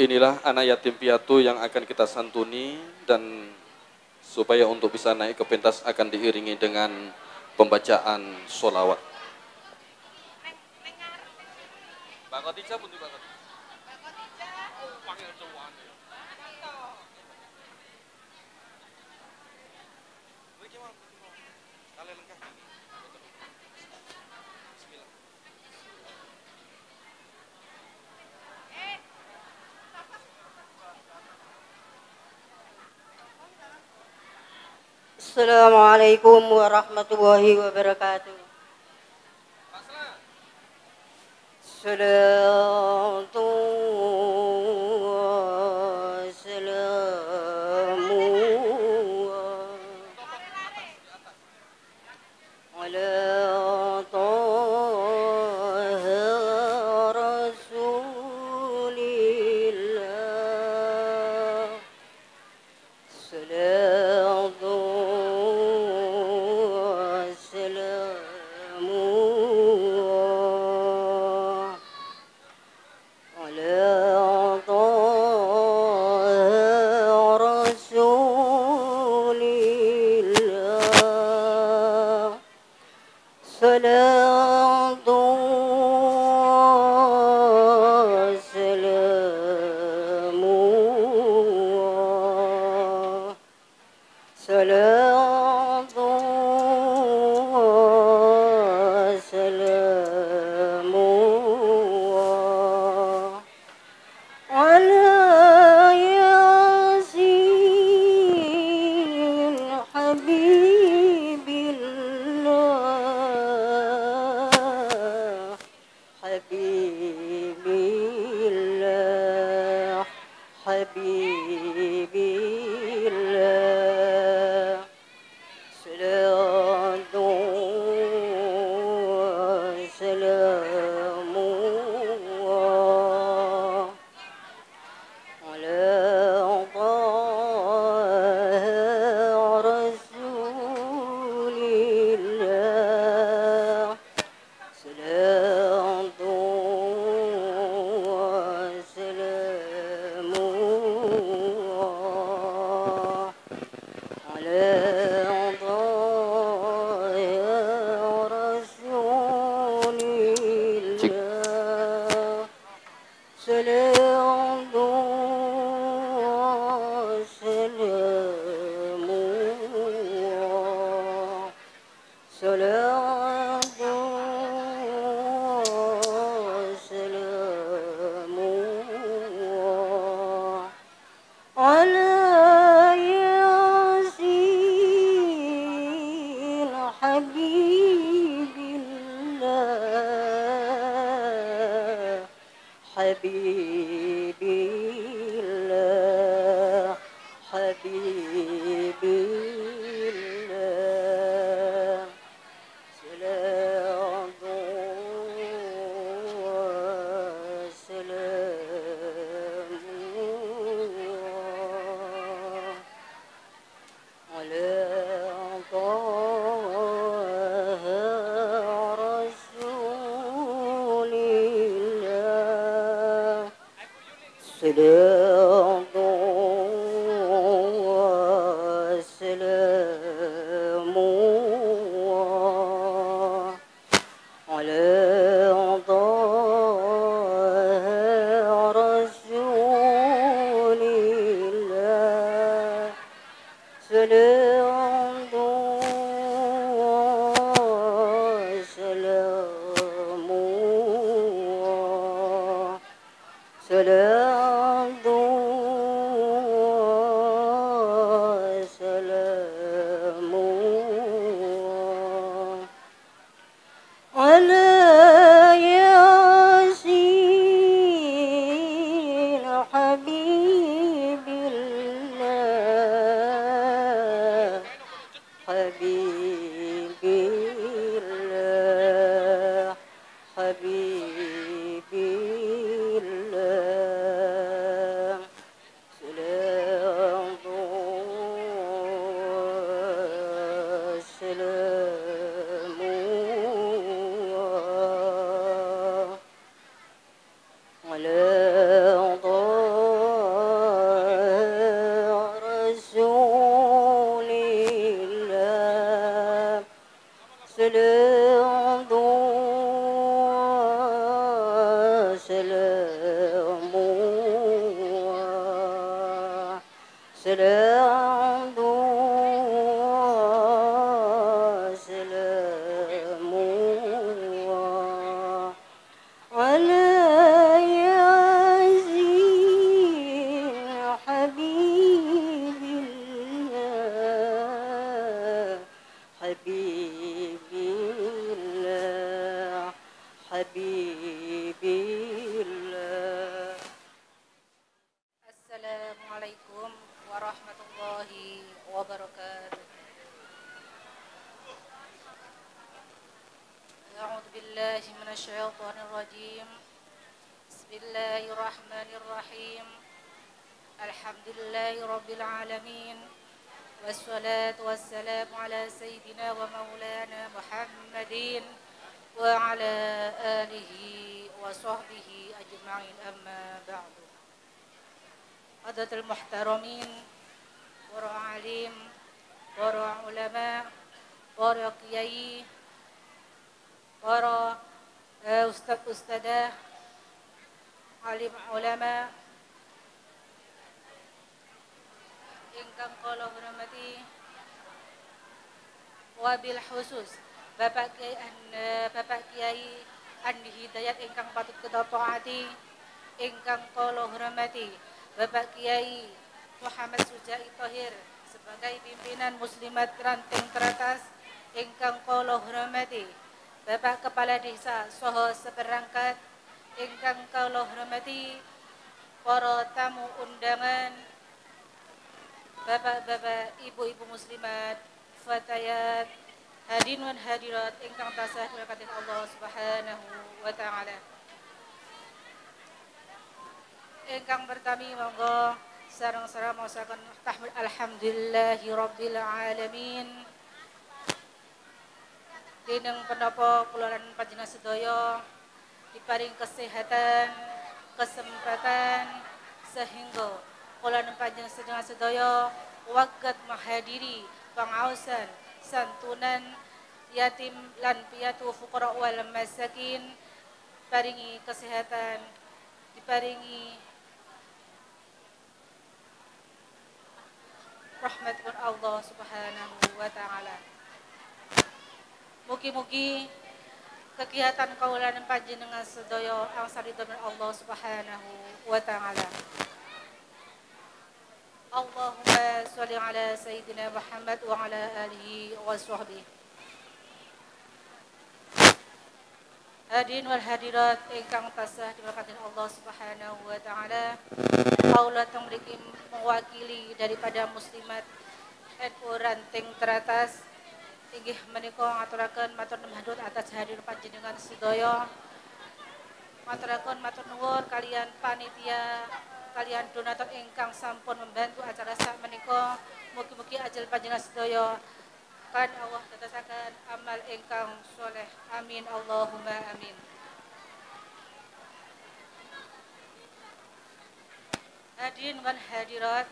inilah anak yatim piatu yang akan kita santuni dan supaya untuk bisa naik ke pentas akan diiringi dengan pembacaan solawat. Assalamualaikum warahmatullahi wabarakatuh. Salatun wabil khusus. Bapak Kiai eh, Bapak Kiai Andi Hidayat ingkang patut kita taati, ingkang kula hormati, Bapak Kiai Muhammad Sujai Tohir sebagai pimpinan muslimat ranting teratas ingkang kula hormati, Bapak Kepala Desa Soho seperangkat ingkang kula hormati, para tamu undangan, Bapak-bapak, ibu-ibu muslimat, fatayat, hadirin dan hadirat ingkang tasah dirahmati Allah Subhanahu wa taala. Ingkang pertami monggo sareng-sareng maosaken tahmid alhamdulillahi rabbil alamin. Dineng penapa kula lan panjenengan sedaya diparing kesehatan, kesempatan sehingga kula lan panjenengan sedaya wagat menghadiri pangausan santunan yatim lan piatu fuqara wal masakin paringi kesehatan diparingi rahmatun Allah subhanahu wa ta'ala. Mugi-mugi kegiatan kaulan panjenengan sedaya angsal ridhoan Allah subhanahu wa ta'ala Allahumma sholli ala sayyidina Muhammad wa ala alihi wa sahbihi Hadirin wal hadirat ingkang tasah diberkati Allah Subhanahu wa taala. Kaula teng mriki mewakili daripada muslimat NU ranting teratas inggih menika ngaturaken matur nuwun atas hadir panjenengan sedaya. Maturaken matur nuwun kalian panitia kalian donatur ingkang sampun membantu acara sak menika. Mugi-mugi ajal panjenengan sedaya. Kan Allah tetesaken amal ingkang soleh. Amin. Allahumma amin. Hadirin dan hadirat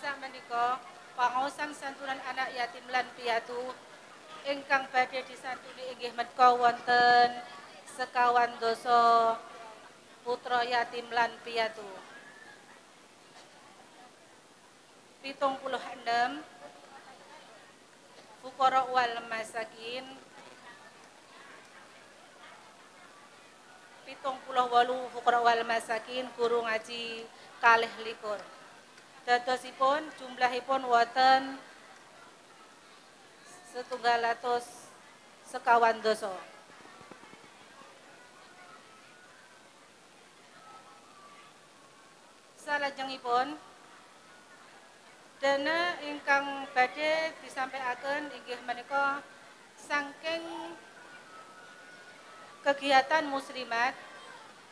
sak menika pangaosan santunan anak yatim lan piatu ingkang badhe disantuni inggih menika wonten sekawan dosa putra yatim lan piatu. Pitung puluh enam. Fukara wal masakin. Pitung puluh walu fukara wal masakin guru ngaji kalih likur. Dadosipun jumlahipun wonten setunggal atus sekawan dosa salajengipun dana ingkang badhe disampaikan inggih menika saking kegiatan muslimat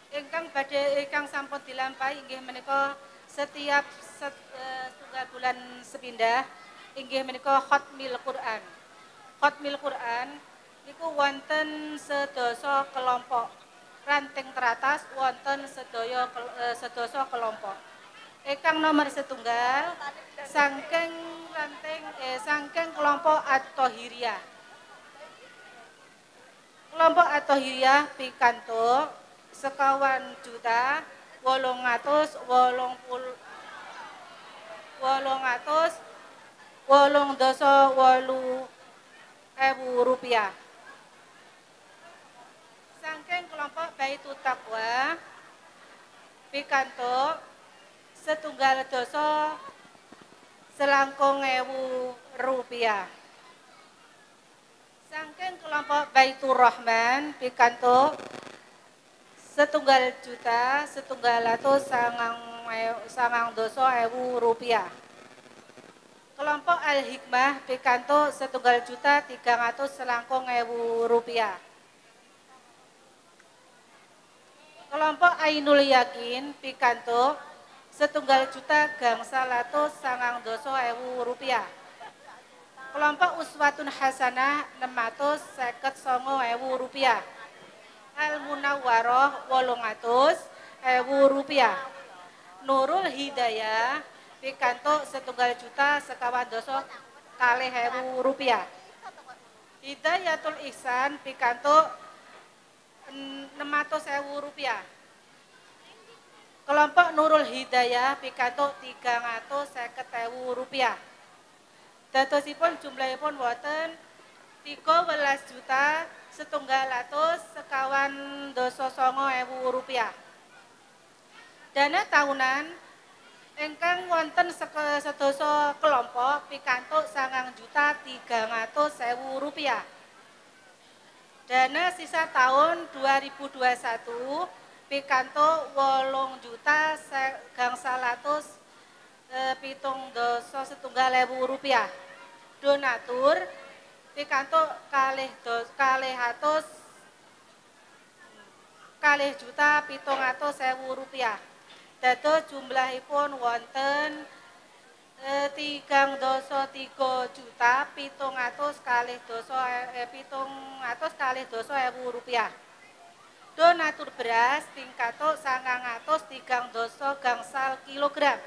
ingkang badhe ingkang sampun dilampahi inggih menika setiap set, uh, bulan sepindah inggih menika khatmil Quran. Khatmil Quran niku wonten sedasa kelompok ranting teratas wonten sedaya uh, sedasa kelompok. Ingkang nomor setunggal sangking ranting eh sangking kelompok At-Tahiriyah. Kelompok At-Tahiriyah pikantuk sekawan juta wolong atus wolong puluh wolong atus wolong doso wolu ewu rupiah. Sangking kelompok Baitu Taqwa pikantuk setunggal doso selangkung ewu rupiah. Sangking kelompok Baitur Rahman pikantuk setunggal juta setunggal atus sangang sangang doso ewu rupiah. Kelompok Al Hikmah pikantuk setunggal juta tiga ratus selangkung ewu rupiah. Kelompok Ainul Yakin pikantuk setunggal juta gangsal atus sangang doso ewu rupiah. Kelompok Uswatun Hasanah 600 seket songo ewu rupiah. Al Munawwaroh wolong atus ewu rupiah. Nurul Hidayah pikantuk setunggal juta sekawan doso kalih ewu rupiah. Hidayatul Ihsan pikantuk 600 ewu rupiah. Kelompok Nurul Hidayah pikantuk 350 ewu rupiah. Dadosipun jumlahipun wonten 13 juta setunggal atus sekawan doso songo ewu rupiah. Dana tahunan ingkang wonten sedoso kelompok pikantuk sangang juta tiga ratus ewu rupiah. Dana sisa tahun 2021 pikantuk wolung juta gangsal atus eh, pitung doso setunggal ewu rupiah. Donatur pikantuk kalih dos kalih atus kalih juta pitung atus ewu rupiah. Dados jumlahipun wonten tigang doso tiga juta pitung atus kalih doso eh, pitung atus kalih doso ewu rupiah. Donatur beras tingkatuk sangang atus tigang doso gangsal kilogram.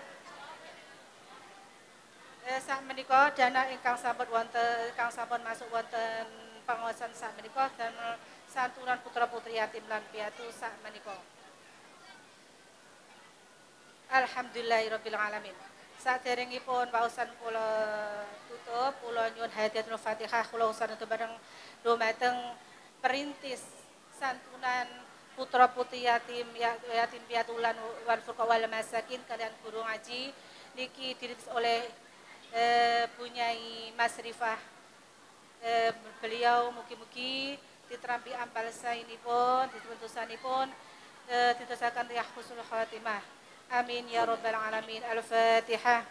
Eh, sak menika dana ingkang sampun wonten ingkang sampun masuk wonten pengawasan sak menika dan santunan putra putri yatim lan piatu sak menika. Alhamdulillahirabbil alamin. Saderengipun pausan kula tutup kula nyuwun hadiatul Fatihah kula usanatu bareng dumateng perintis santunan putra putri yatim ya- yatim piatu lan wal furqa wal masakin kalian guru ngaji niki dirintis oleh eh, punyai Mas Rifah eh, beliau mugi-mugi diterampi ampal sainipun ditentusanipun eh, diterusakan riyah husnul khatimah amin ya rabbal alamin al-fatihah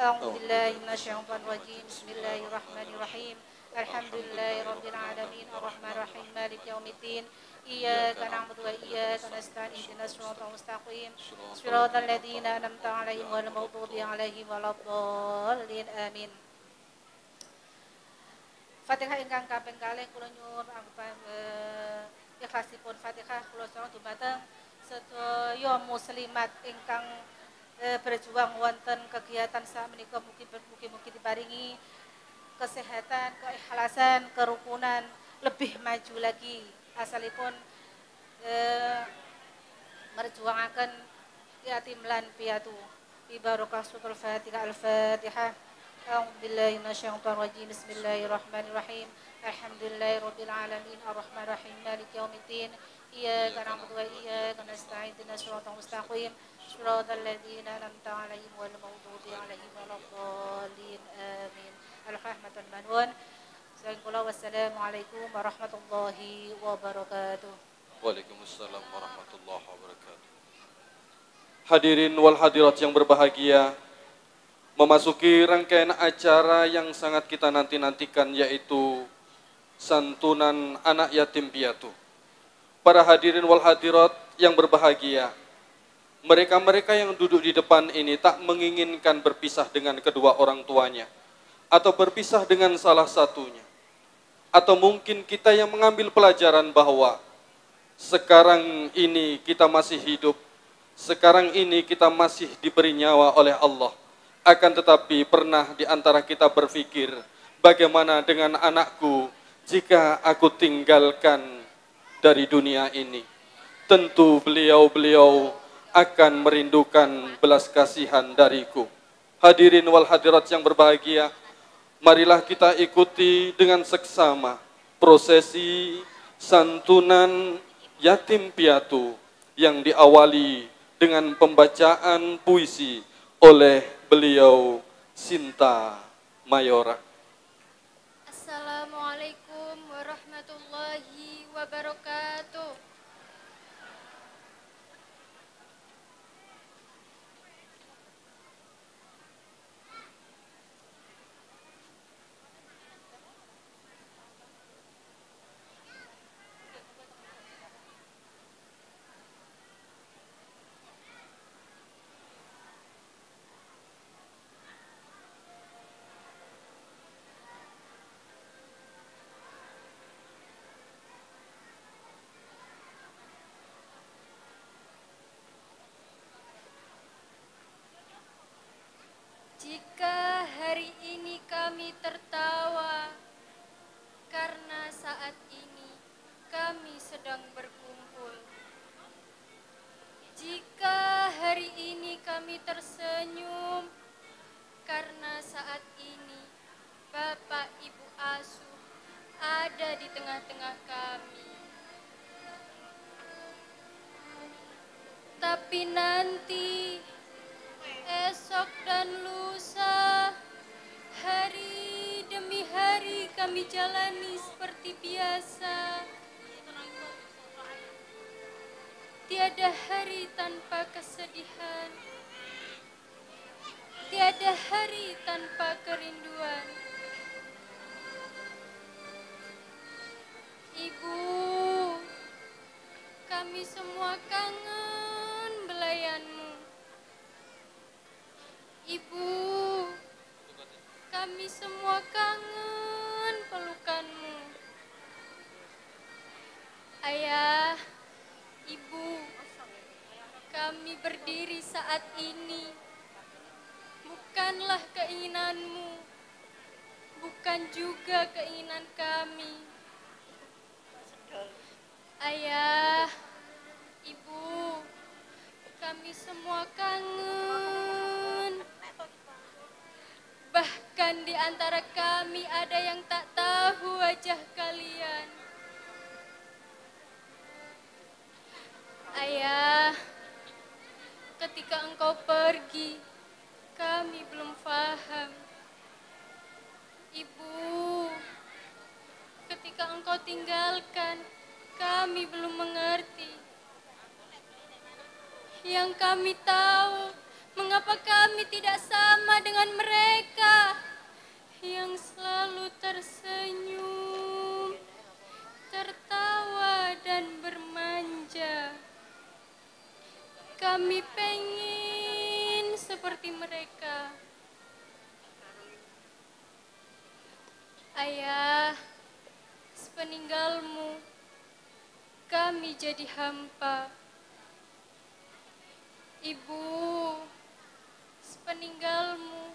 أعوذ بالله من الشيطان الرجيم. بسم الله الرحمن الرحيم. الحمد لله رب العالمين. الرحمن الرحيم. مالك يوم الدين. إياك نعبد وإياك نستعين. اهدنا الصراط المستقيم. صراط الذين أنعمت عليهم غير المغضوب عليهم ولا الضالين. آمين. Fatihah ingkang kaping kalih kula nyuwun eh, ikhlasipun Fatihah kula sawan dumateng sedaya muslimat ingkang eh, berjuang wonten kegiatan sakmenika mugi-mugi diparingi kesehatan, keikhlasan, kerukunan lebih maju lagi asalipun eh, merjuangaken yatim lan piatu bi barokah suratul Fatihah al-Fatihah أعوذ بالله من الشيطان الرجيم بسم الله الرحمن الرحيم الحمد لله رب العالمين الرحمن الرحيم مالك يوم الدين إياك نعبد وإياك نستعين اهدنا الصراط المستقيم صراط الذين أنعمت عليهم غير المغضوب عليهم ولا الضالين آمين الرحمة المنون والسلام عليكم ورحمة الله وبركاته Waalaikumsalam warahmatullahi wabarakatuh. Hadirin wal hadirat yang berbahagia, memasuki rangkaian acara yang sangat kita nanti-nantikan yaitu santunan anak yatim piatu. Para hadirin wal hadirat yang berbahagia, mereka-mereka yang duduk di depan ini tak menginginkan berpisah dengan kedua orang tuanya atau berpisah dengan salah satunya. Atau mungkin kita yang mengambil pelajaran bahwa sekarang ini kita masih hidup, sekarang ini kita masih diberi nyawa oleh Allah. Akan tetapi pernah di antara kita berpikir, bagaimana dengan anakku jika aku tinggalkan dari dunia ini? Tentu beliau-beliau akan merindukan belas kasihan dariku. Hadirin wal hadirat yang berbahagia, marilah kita ikuti dengan seksama prosesi santunan yatim piatu yang diawali dengan pembacaan puisi oleh beliau Sinta Mayora. Assalamualaikum wabarakatuh. Jika hari ini kami tertawa karena saat ini kami sedang berkumpul. Jika hari ini kami tersenyum karena saat ini Bapak Ibu asuh ada di tengah-tengah kami. Tapi nanti esok dan lusa kami jalani seperti biasa. Tiada hari tanpa kesedihan. Tiada hari tanpa kerinduan. Ibu, kami semua kangen belayanmu. Ibu, kami semua kangen pelukanmu. Ayah, ibu, kami berdiri saat ini bukanlah keinginanmu, bukan juga keinginan kami. Ayah, ibu, kami semua kangen. Bahkan di antara kami ada yang tak tahu wajah kalian. Ayah, ketika engkau pergi, kami belum paham. Ibu, ketika engkau tinggalkan, kami belum mengerti. Yang kami tahu, mengapa kami tidak sama dengan mereka yang selalu tersenyum, tertawa, dan bermanja. Kami pengen seperti mereka. Ayah, sepeninggalmu, kami jadi hampa. Ibu, sepeninggalmu,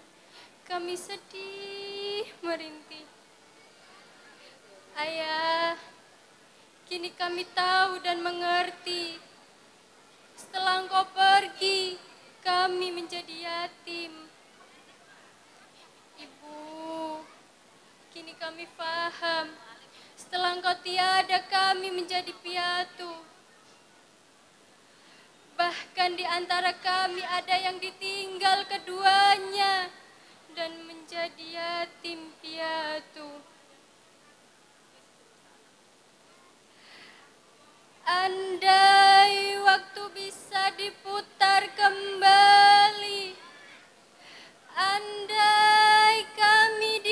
kami sedih merintih. Ayah, kini kami tahu dan mengerti. Setelah engkau pergi, kami menjadi yatim. Ibu, kini kami paham. Setelah engkau tiada, kami menjadi piatu. Bahkan di antara kami ada yang ditinggal keduanya dan menjadi yatim piatu. Andai waktu bisa diputar kembali, andai kami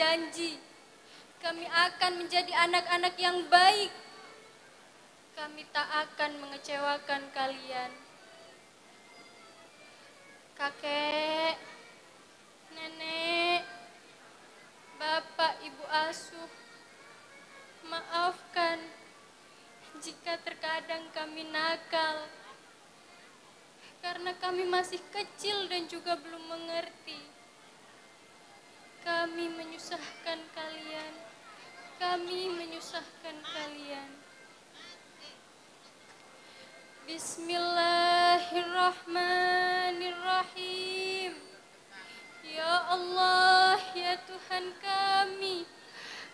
berjanji kami akan menjadi anak-anak yang baik. Kami tak akan mengecewakan kalian. Kakek, nenek, bapak, ibu asuh, maafkan jika terkadang kami nakal. Karena kami masih kecil dan juga belum mengerti. Kami menyusahkan kalian. Kami menyusahkan kalian. Bismillahirrahmanirrahim. Ya Allah, ya Tuhan kami,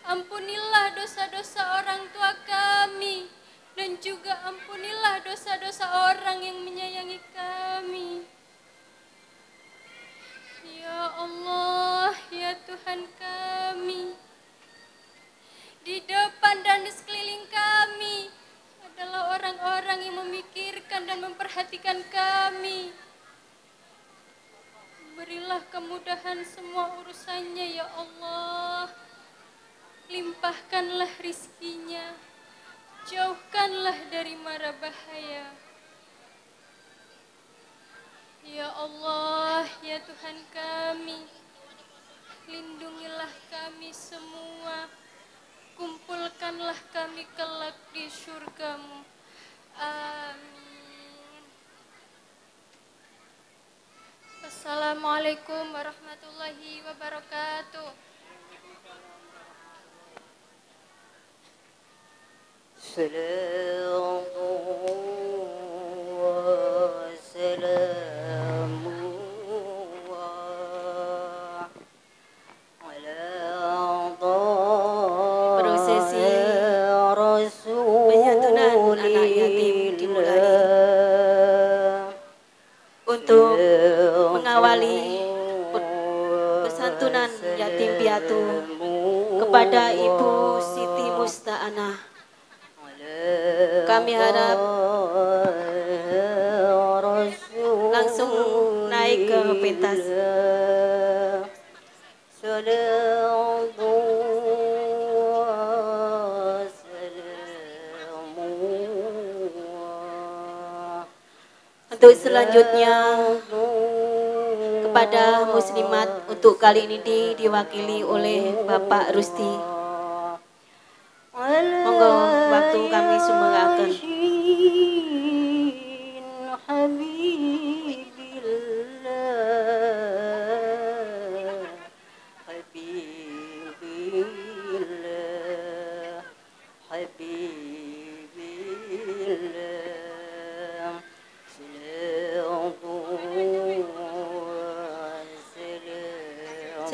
ampunilah dosa-dosa orang tua kami dan juga ampunilah dosa-dosa orang yang menyayangi kami. Ya Allah, ya Tuhan kami, di depan dan di sekeliling kami adalah orang-orang yang memikirkan dan memperhatikan kami. Berilah kemudahan semua urusannya ya Allah. Limpahkanlah rizkinya. Jauhkanlah dari mara bahaya. Ya Allah, ya Tuhan kami, lindungilah kami semua, kumpulkanlah kami kelak di surgamu. Amin. Assalamualaikum warahmatullahi wabarakatuh. Assalamualaikum. Kepada Ibu Siti Musta'anah. Kami harap langsung naik ke pentas. Untuk selanjutnya kepada muslimat untuk kali ini di- diwakili oleh Bapak Rusti. Monggo waktu kami sumeraken.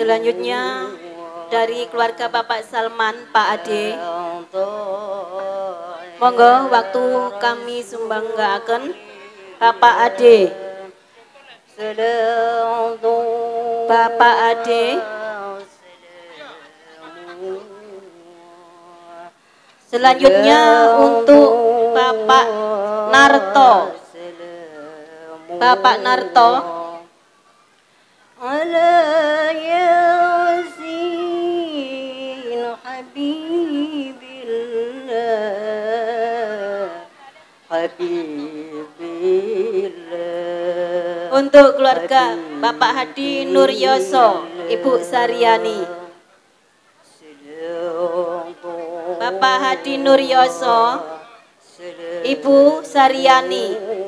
Selanjutnya dari keluarga Bapak Salman, Pak Ade. Monggo waktu kami sumbanggaken Bapak Ade. Bapak Ade. Selanjutnya untuk Bapak Narto. Bapak Narto. Untuk keluarga Bapak Hadi Nuryoso, Ibu Saryani. Bapak Hadi Nuryoso, Ibu Saryani.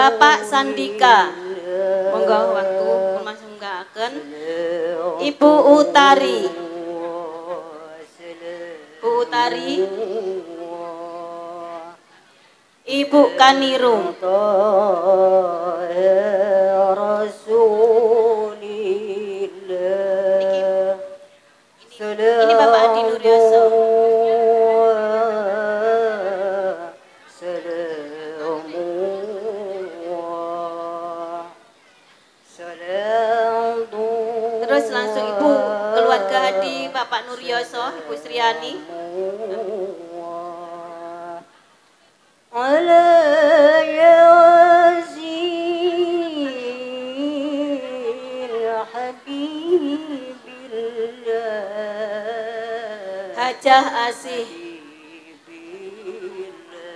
Bapak Sandika. Monggo waktu akan Ibu Utari. Bu Utari. Ibu Kaniru. Widoso, Ibu Sriani. Hajah Asih.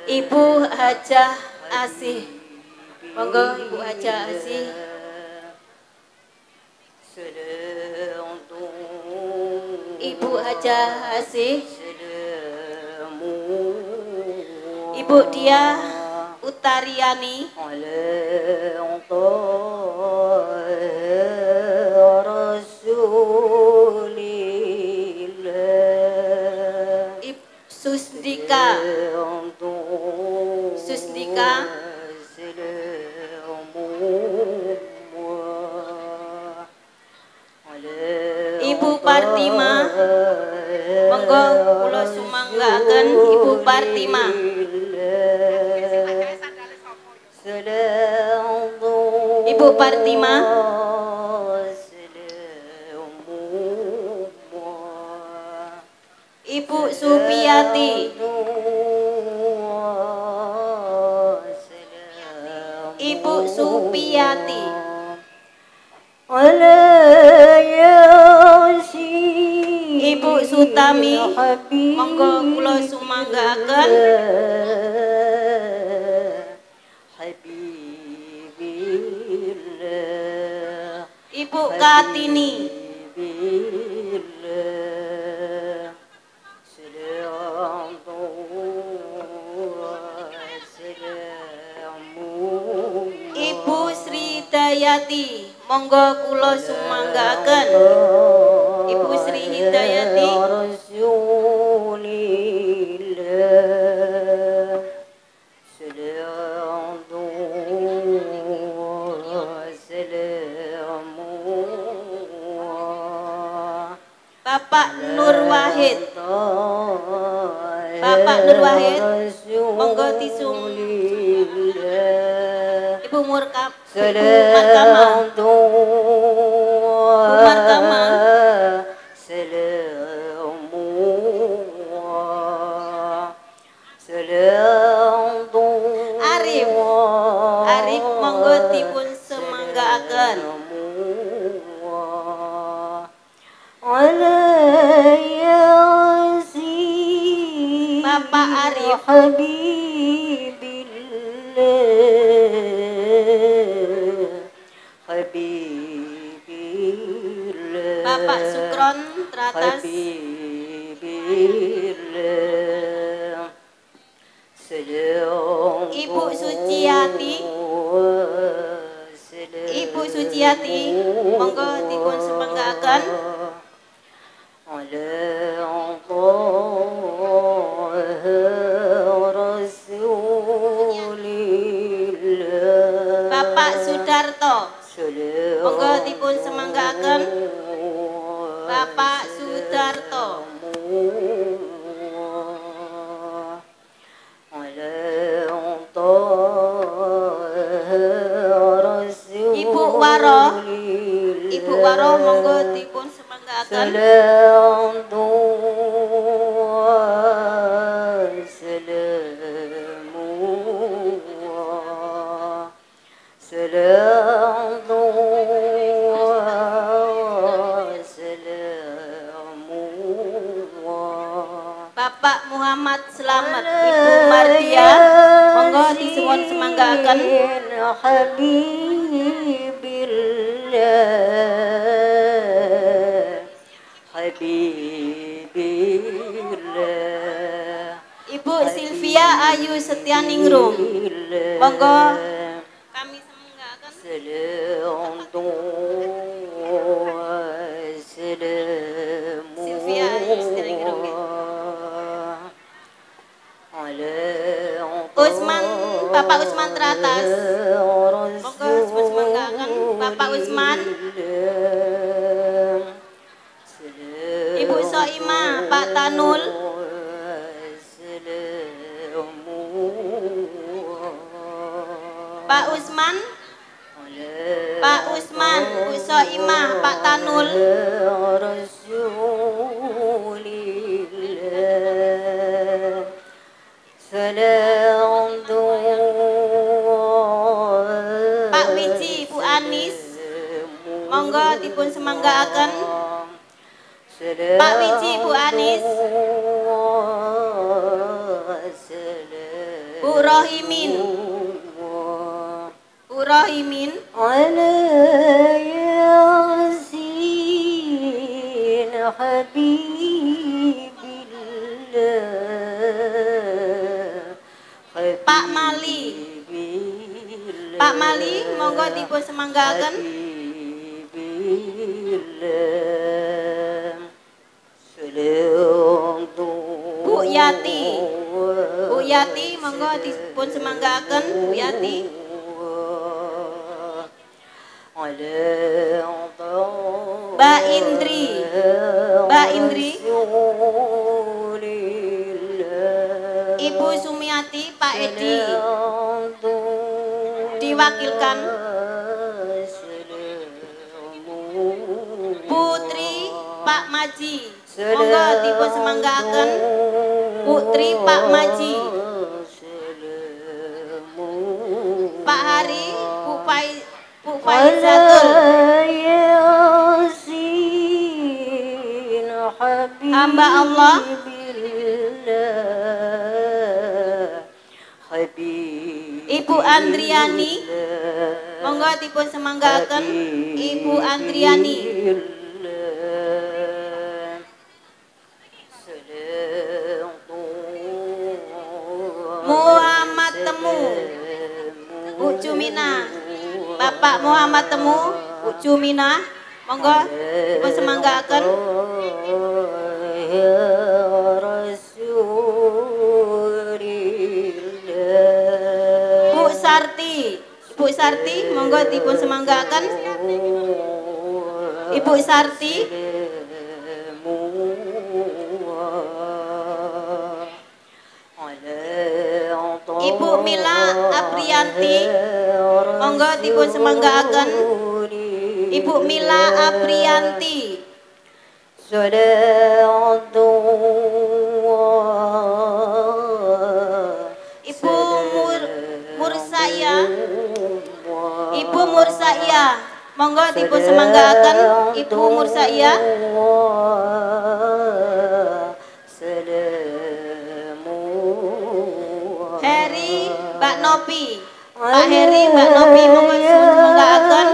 Ibu Hajah Asih. Monggo Ibu Hajah Asih. Ibu Haja Hasih. Ibu dia Utariani. Susdika. Susdika. Partima. Monggo kula sumanggaken Ibu Partima. Ibu Partima. Ibu Supiati. Ibu Supiati. Ala ya Ibu Sutami. Monggo kula sumanggaaken Ibu Kartini. Ibu Sri Dayati. Monggo kula sumanggaken Ibu Sri Hidayati Bapak Nur Wahid. Bapak Nur Wahid monggo disung Ibu Murkam Ibu Markama Ibu Markama ah. Arif Bapak Sukron teratas. Ibu Suciati. Ibu Suciati monggo dipun sepenggakan Bapak Muhammad Selamat. Ibu Mardia monggo semangga akan. Ibu Silvia Ayu Setianingrum. Monggo. Kami semenggakan Silvia Ayu Setianingrum Usman Bapak Usman teratas. monggo Usman Bapak Usman. Ima, Pak Tanul. Pak Usman. Pak Usman Usoima Pak Tanul. Pak Wiji Bu Anis. Monggo dipun semangga akan Pak Wiji, Bu Anis. Bu Rohimin. Bu Rohimin. Alayasin Habibillah. Pak Mali. Pak Mali, monggo dipun semanggakan Habibillah. Bu Yati. Bu Yati monggo dipun semanggaaken Bu Yati. Mbak Indri. Mbak Indri. Ibu Sumiati Pak Edi. Diwakilkan. Putri Pak Maji monggo dipun semanggaaken Putri Pak Maji. Pak Hari Bu Fai Bu Hamba Allah. Ibu Andriani. Monggo dipun semanggaaken Ibu Andriani Bu Cumina Bapak Muhammad Temu Bu Cumina monggo dipun semanggaaken. Bu Sarti Ibu Sarti monggo dipun semanggaaken. Ibu Sarti Ibu Mila Aprianti monggo dipun semanggaaken. Ibu Mila Aprianti Ibu Mur Mursaya. Ibu Mursaya monggo dipun semanggaaken. Ibu Mursaya Mbak Nopi. Pak Heri Mbak Nopi monggo dipun semanggaaken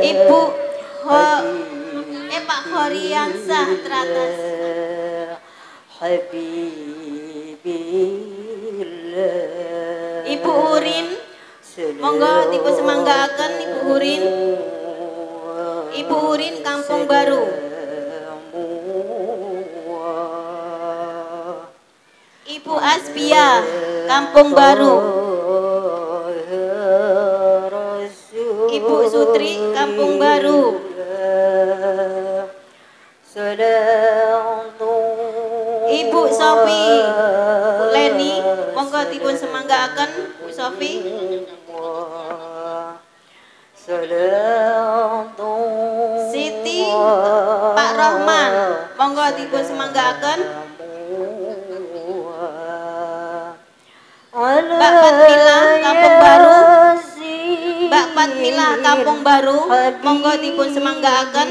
Ibu Ho eh Pak Horiansah teratas Ibu Urin monggo dipun semanggaaken Ibu Urin. Ibu Urin Kampung Baru Ibu Asbia Kampung Baru. Ibu Sutri Kampung Baru. Ibu Sofi Leni monggo dipun semanggaaken Bu Sofi. Siti Pak Rohman monggo dipun semanggaaken Mbak Fatmila Kampung Baru. Mbak Fatmila Kampung Baru. Monggo dipun semanggaaken.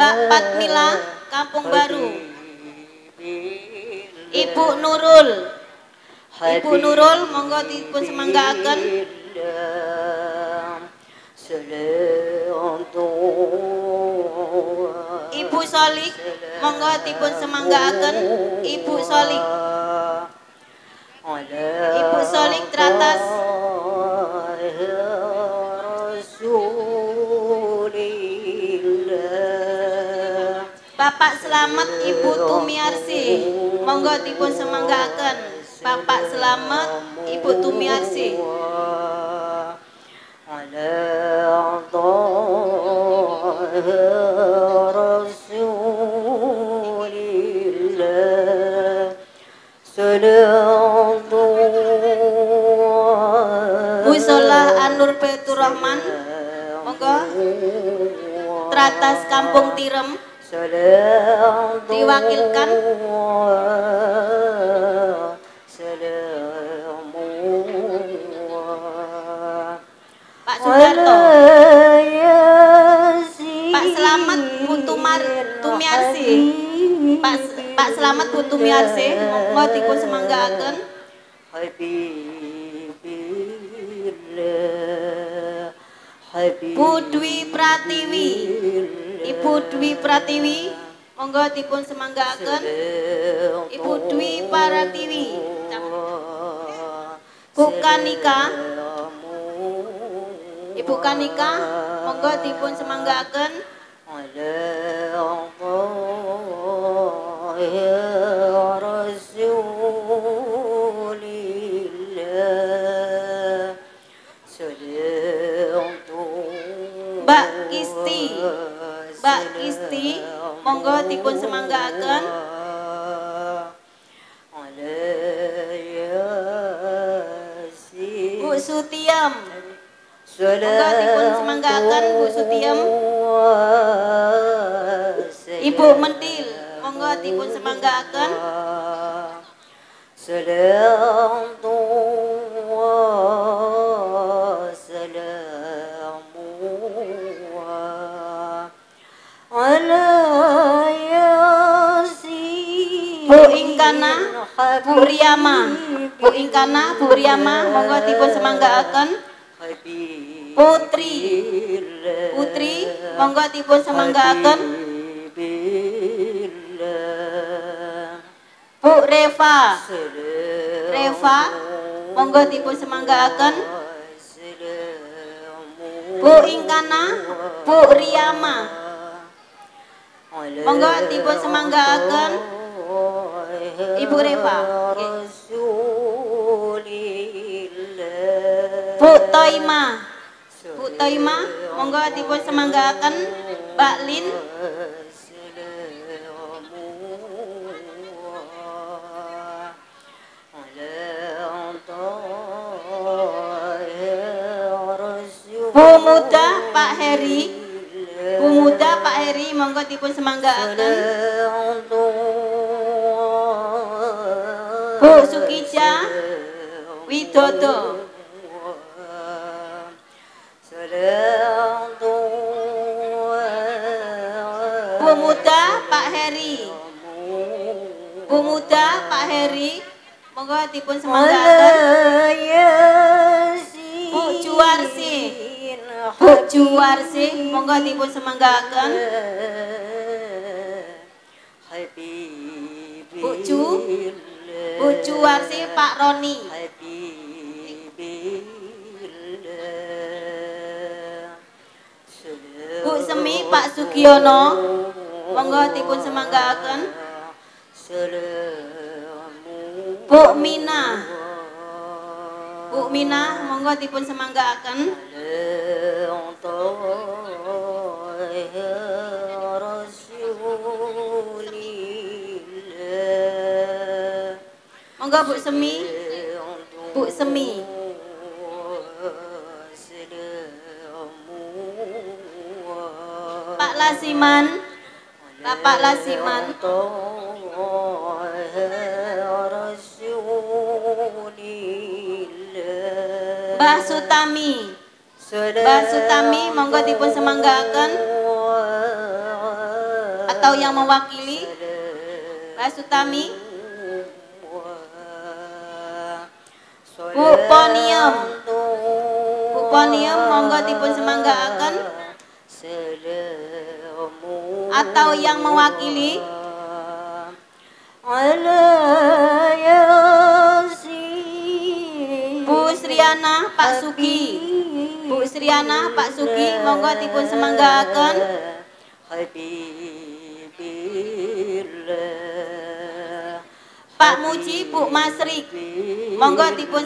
Mbak Fatmila Kampung Baru. Ibu Nurul. Ibu Nurul monggo dipun semanggaaken. Ibu Solik monggo dipun semanggaaken. Ibu Solik Ibu Solik teratas. Bapak Selamat Ibu Tumiarsi. Monggo dipun semanggaaken. Bapak Selamat Ibu Tumiarsi. Musola Abdurrahman. Monggo. Teratas Kampung Tirem. Diwakilkan. Pak Sudarto. Pak Selamat Butumar Tumiarsi Pak Pak Selamat Butumiarsi monggo diku semanggaaken. Happy Ibu Dwi Pratiwi. Ibu Dwi Pratiwi Monggo dipun semanggaaken. Ibu Dwi Pratiwi Bukan nikah Ibu Kanika, monggo dipun semanggaaken. Akan monggo dipun semanggaaken Bu Sutiam. monggo dipun semanggaaken Bu Sutiam. Ibu Mentil monggo dipun semanggaaken Sedang tua Ingkana, Bu Riyama. Bu Ingkana, Bu Riyama monggo dipun semanggaaken. Putri Putri monggo dipun semanggaaken. Bu Reva Reva monggo dipun semanggaaken. Bu Ingkana, Bu Riyama monggo dipun semanggaaken. Ibu Reva. Bu Toima Bu Toima monggo dipun semanggaaken. Mbak Lin Bu Muda Pak Heri Bu Muda Pak Heri monggo dipun semanggaaken. Bu Sukija Widodo Bu Muda Pak Heri. Bu Muda Pak Heri. Monggo dipun semanggaaken. Bu Juwarsi Bu Juwarsi monggo dipun semanggaaken. Bu Ju Bu Juwarsi Pak Roni Bu Semi Pak Sugiono monggo dipun semanggaaken. Bu Mina Bu Mina monggo dipun semanggaaken. Monggo Bu Semi Bu Semi. Pak Lasiman Bapak Lasiman. Mbah Sutami. Mbah Sutami monggo dipun semanggaaken. Atau yang mewakili. Mbah Sutami Bu Poniem Bu Poniem monggo dipun semanggaaken. Atau yang mewakili. Bu Sriana Pak Sugi. Bu Sriana Pak Sugi monggo dipun semanggaaken. Pak Muji Bu Masrik monggo dipun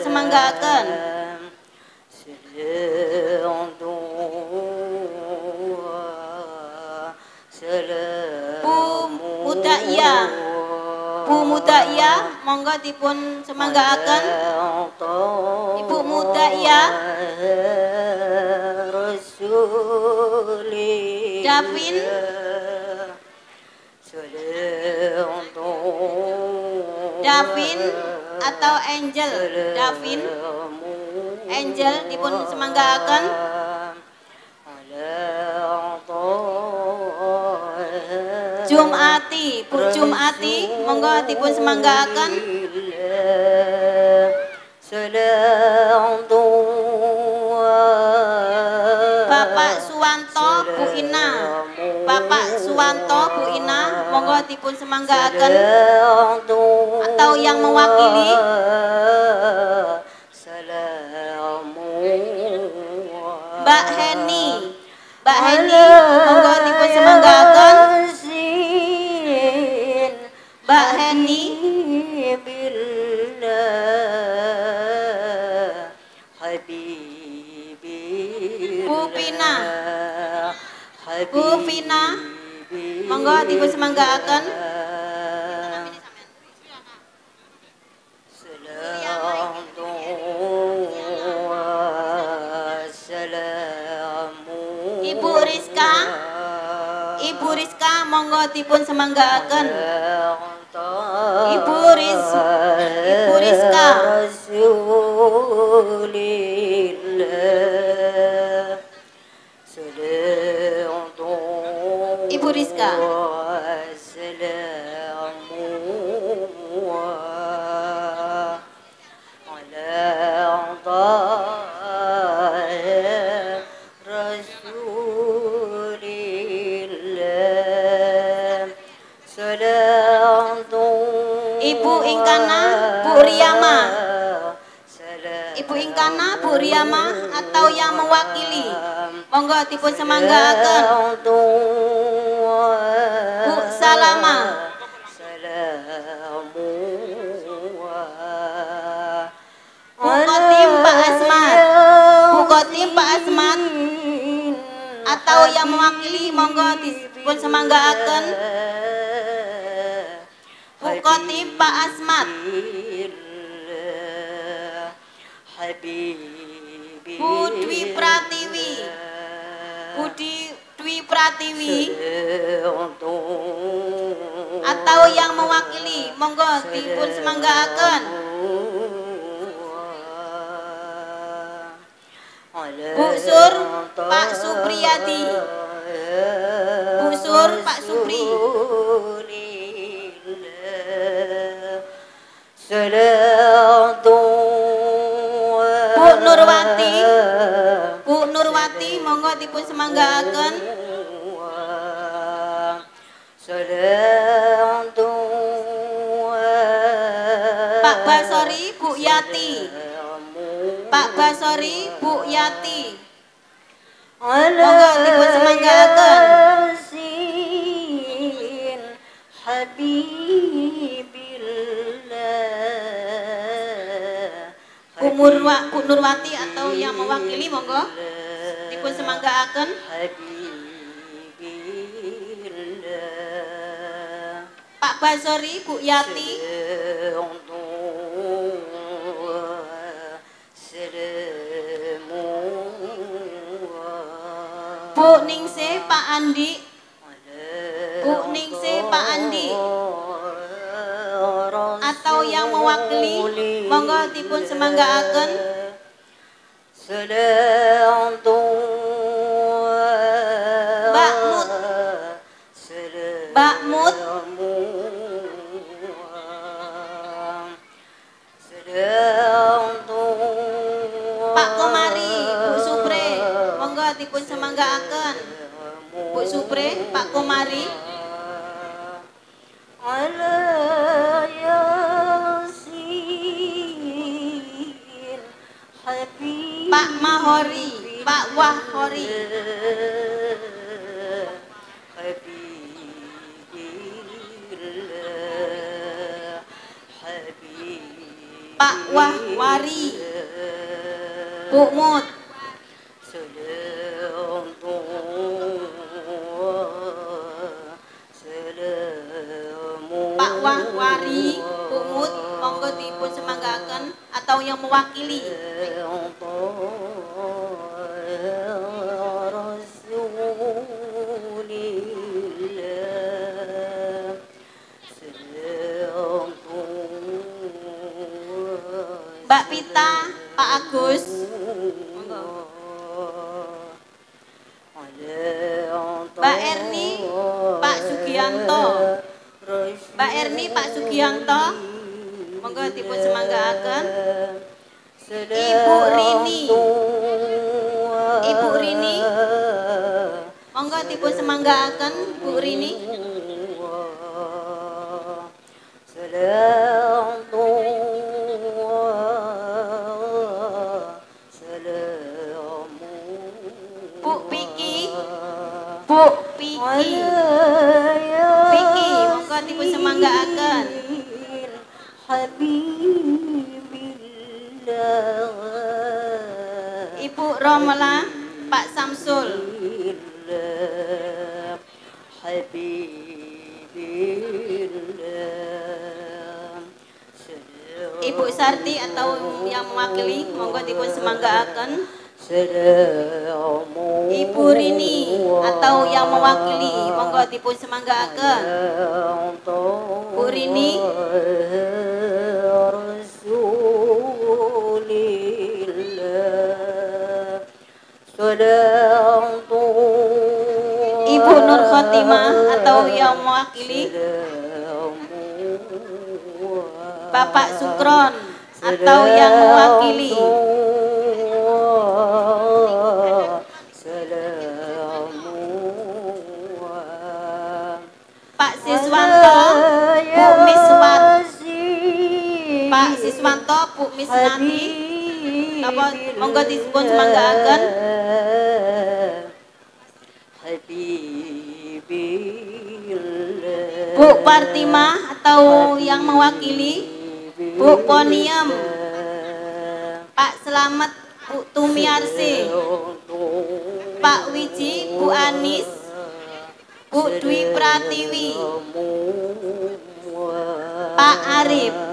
Salam Bu Mudaia Bu Mudaia monggo dipun semanggaaken. Ibu Rasulillah Davin Davin atau Angel? Davin. Angel dipun semanggaaken. Jumat Jumati, Bu Jumati, monggo dipun semanggaaken. Bapak Suwanto, Bu Ina, monggo dipun semanggaaken. Atau yang mewakili. Mbak Heni. Mbak Heni, monggo dipun semanggaaken. Mbak Heni, Bu Pina. Bu Vina, monggo dipun semanggaaken. Ibu Rizka, Ibu Rizka, monggo dipun semanggaaken. Ibu Riz, Ibu Rizka. Rizka. Ibu Ingkana, Bu Riyama. Ibu Ingkana, Bu Riyama atau yang mewakili. Monggo dipun semanggaaken. Bu Salama. Bu Kotim Pak Asmat. Bu Kotim Pak Asmat atau yang mewakili monggo dipun semanggaaken. Bu Kotim Pak Asmat. Bu Dwi Pratiwi. Bu Di- Dwi Pratiwi atau yang mewakili monggo dipun semanggaaken. Bu Sur Pak Supriyadi. Bu Sur Pak Supri. Bu monggo dipun semanggaaken. Pak Basori Bu Yati. Pak Basori Bu Yati. Monggo dipun semanggaaken. Bu Murwa, Bu Nurwati atau yang mewakili monggo dipun semanggaaken. Pak Basori Bu Yati. Bu Ningsih Pak Andi. Bu Ningsih Pak Andi atau yang mewakili monggo dipun semanggaaken. Mbak dipun semanggaaken. Bu Supre, Pak Komari. Pak Mahori, Pak Wahori. Pak Wahwari. Bu Mut. Monggo dipun semanggaaken atau yang mewakili. Mbak Pita, Pak Agus. Mbak Erni, Pak Sugianto. Sugianto monggo dipun semanggaaken Ibu Rini. Ibu Rini. Monggo dipun semanggaaken Bu Rini. Bu Piki. Bu. Piki. Piki monggo dipun semanggaaken Ibu Romela Pak Samsul. Ibu Sarti atau yang mewakili monggo dipun semanggaaken. Ibu Rini atau yang mewakili monggo dipun semanggaaken. Bu Rini Ibu Nur Khotimah atau yang mewakili? Bapak Sukron atau yang mewakili? Pak Siswanto Bu Miswat Pak Siswanto Bu Misnati apa monggo dipun semanggaaken Bu Partima atau yang mewakili? Bu Poniam. Pak Selamat Bu Tumiarsi. Pak Wiji Bu Anis. Bu Dwi Pratiwi. Pak Arif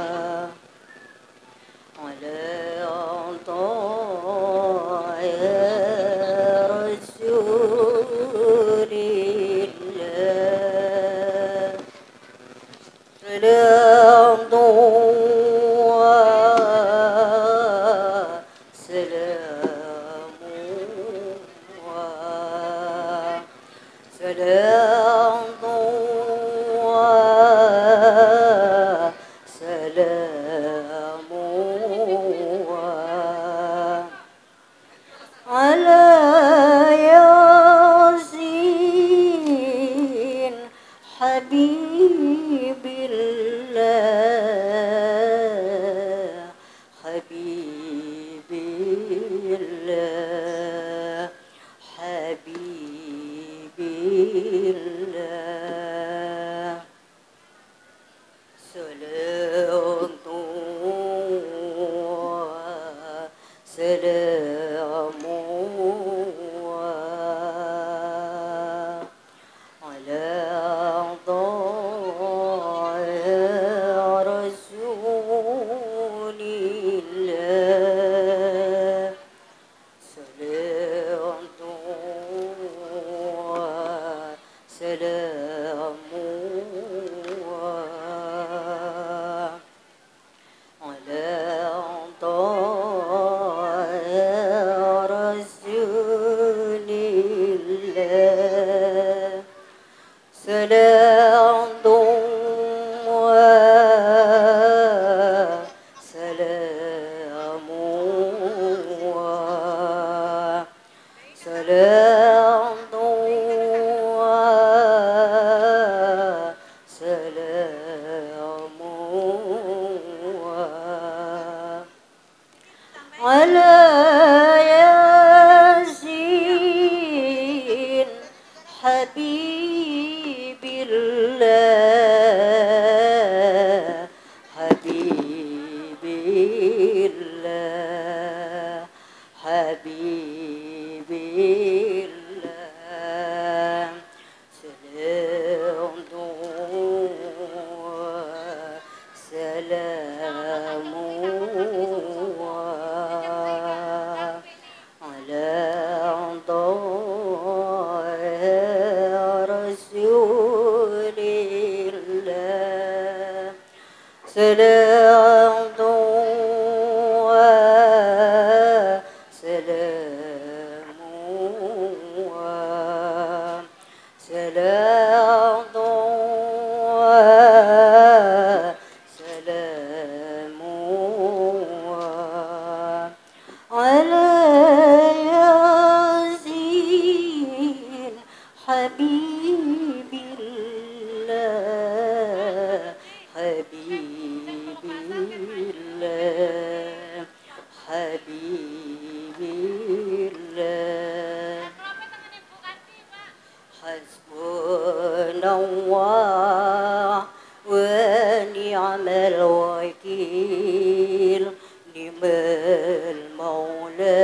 المولى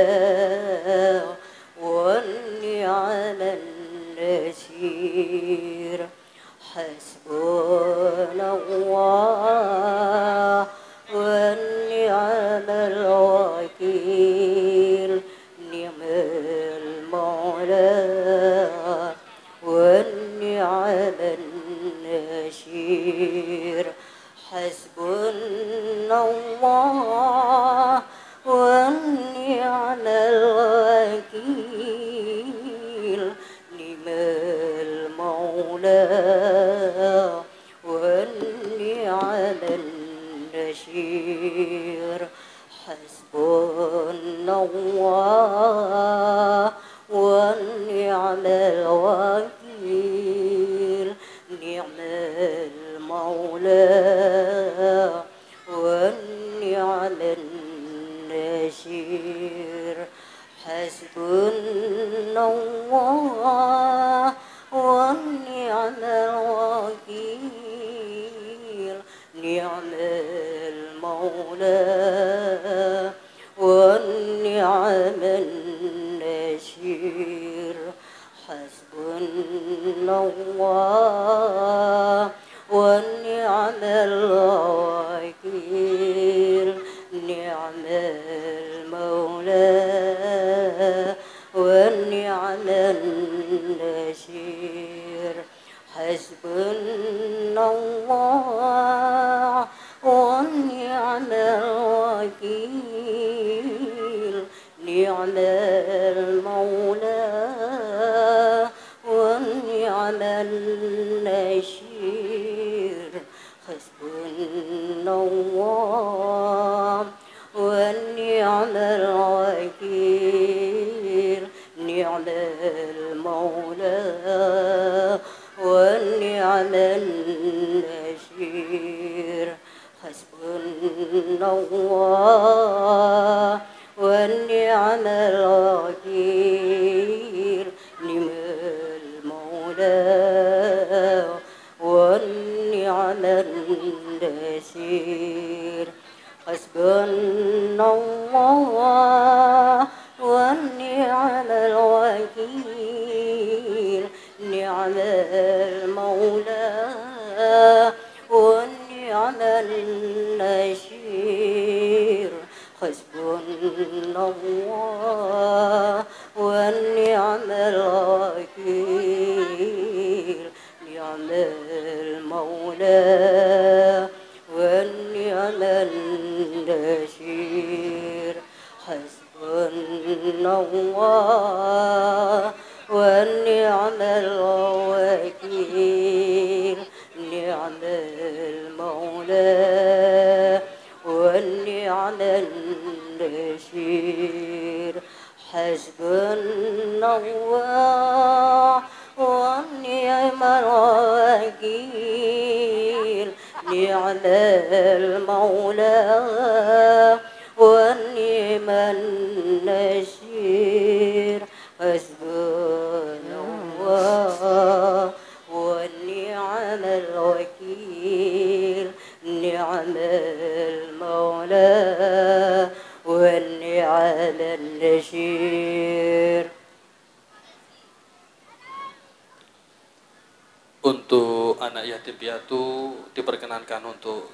والنعم النسير. حسن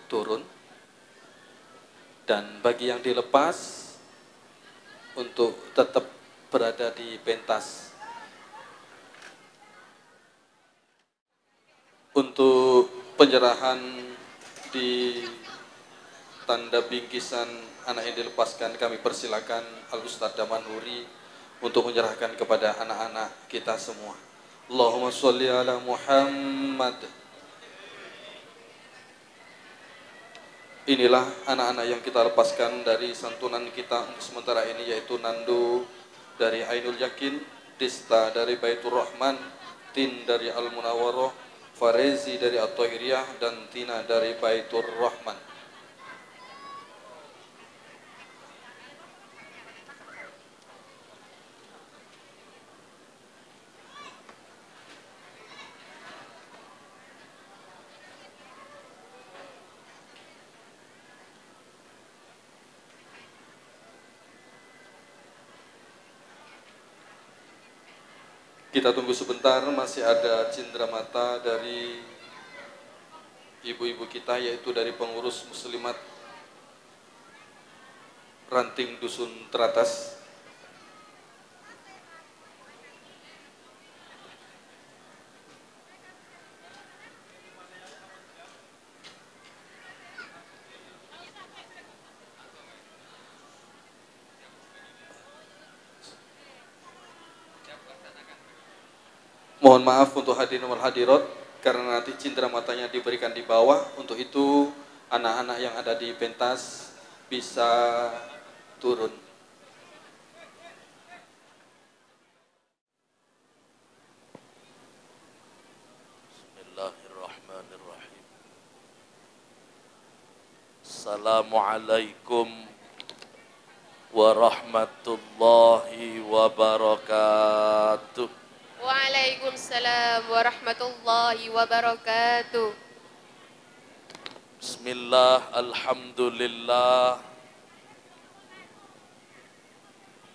turun. Dan bagi yang dilepas untuk tetap berada di pentas. Untuk penyerahan di tanda bingkisan anak yang dilepaskan kami persilakan Al Ustadz Damanhuri untuk menyerahkan kepada anak-anak kita semua. Allahumma sholli ala Muhammad. Inilah anak-anak yang kita lepaskan dari santunan kita untuk sementara ini yaitu Nandu dari Ainul Yakin, Dista dari Baitur Rahman, Tin dari Al Munawwaroh, Farezi dari At-Tahiriyah dan Tina dari Baitur Rahman. Kita tunggu sebentar, masih ada cindera mata dari ibu-ibu kita yaitu dari pengurus muslimat ranting dusun teratas. Mohon maaf untuk hadirin wal hadirat karena nanti cindera matanya diberikan di bawah. Untuk itu anak-anak yang ada di pentas bisa turun. Bismillahirrahmanirrahim. Assalamualaikum warahmatullahi wabarakatuh. عليكم السلام ورحمة الله وبركاته. بسم الله الحمد لله.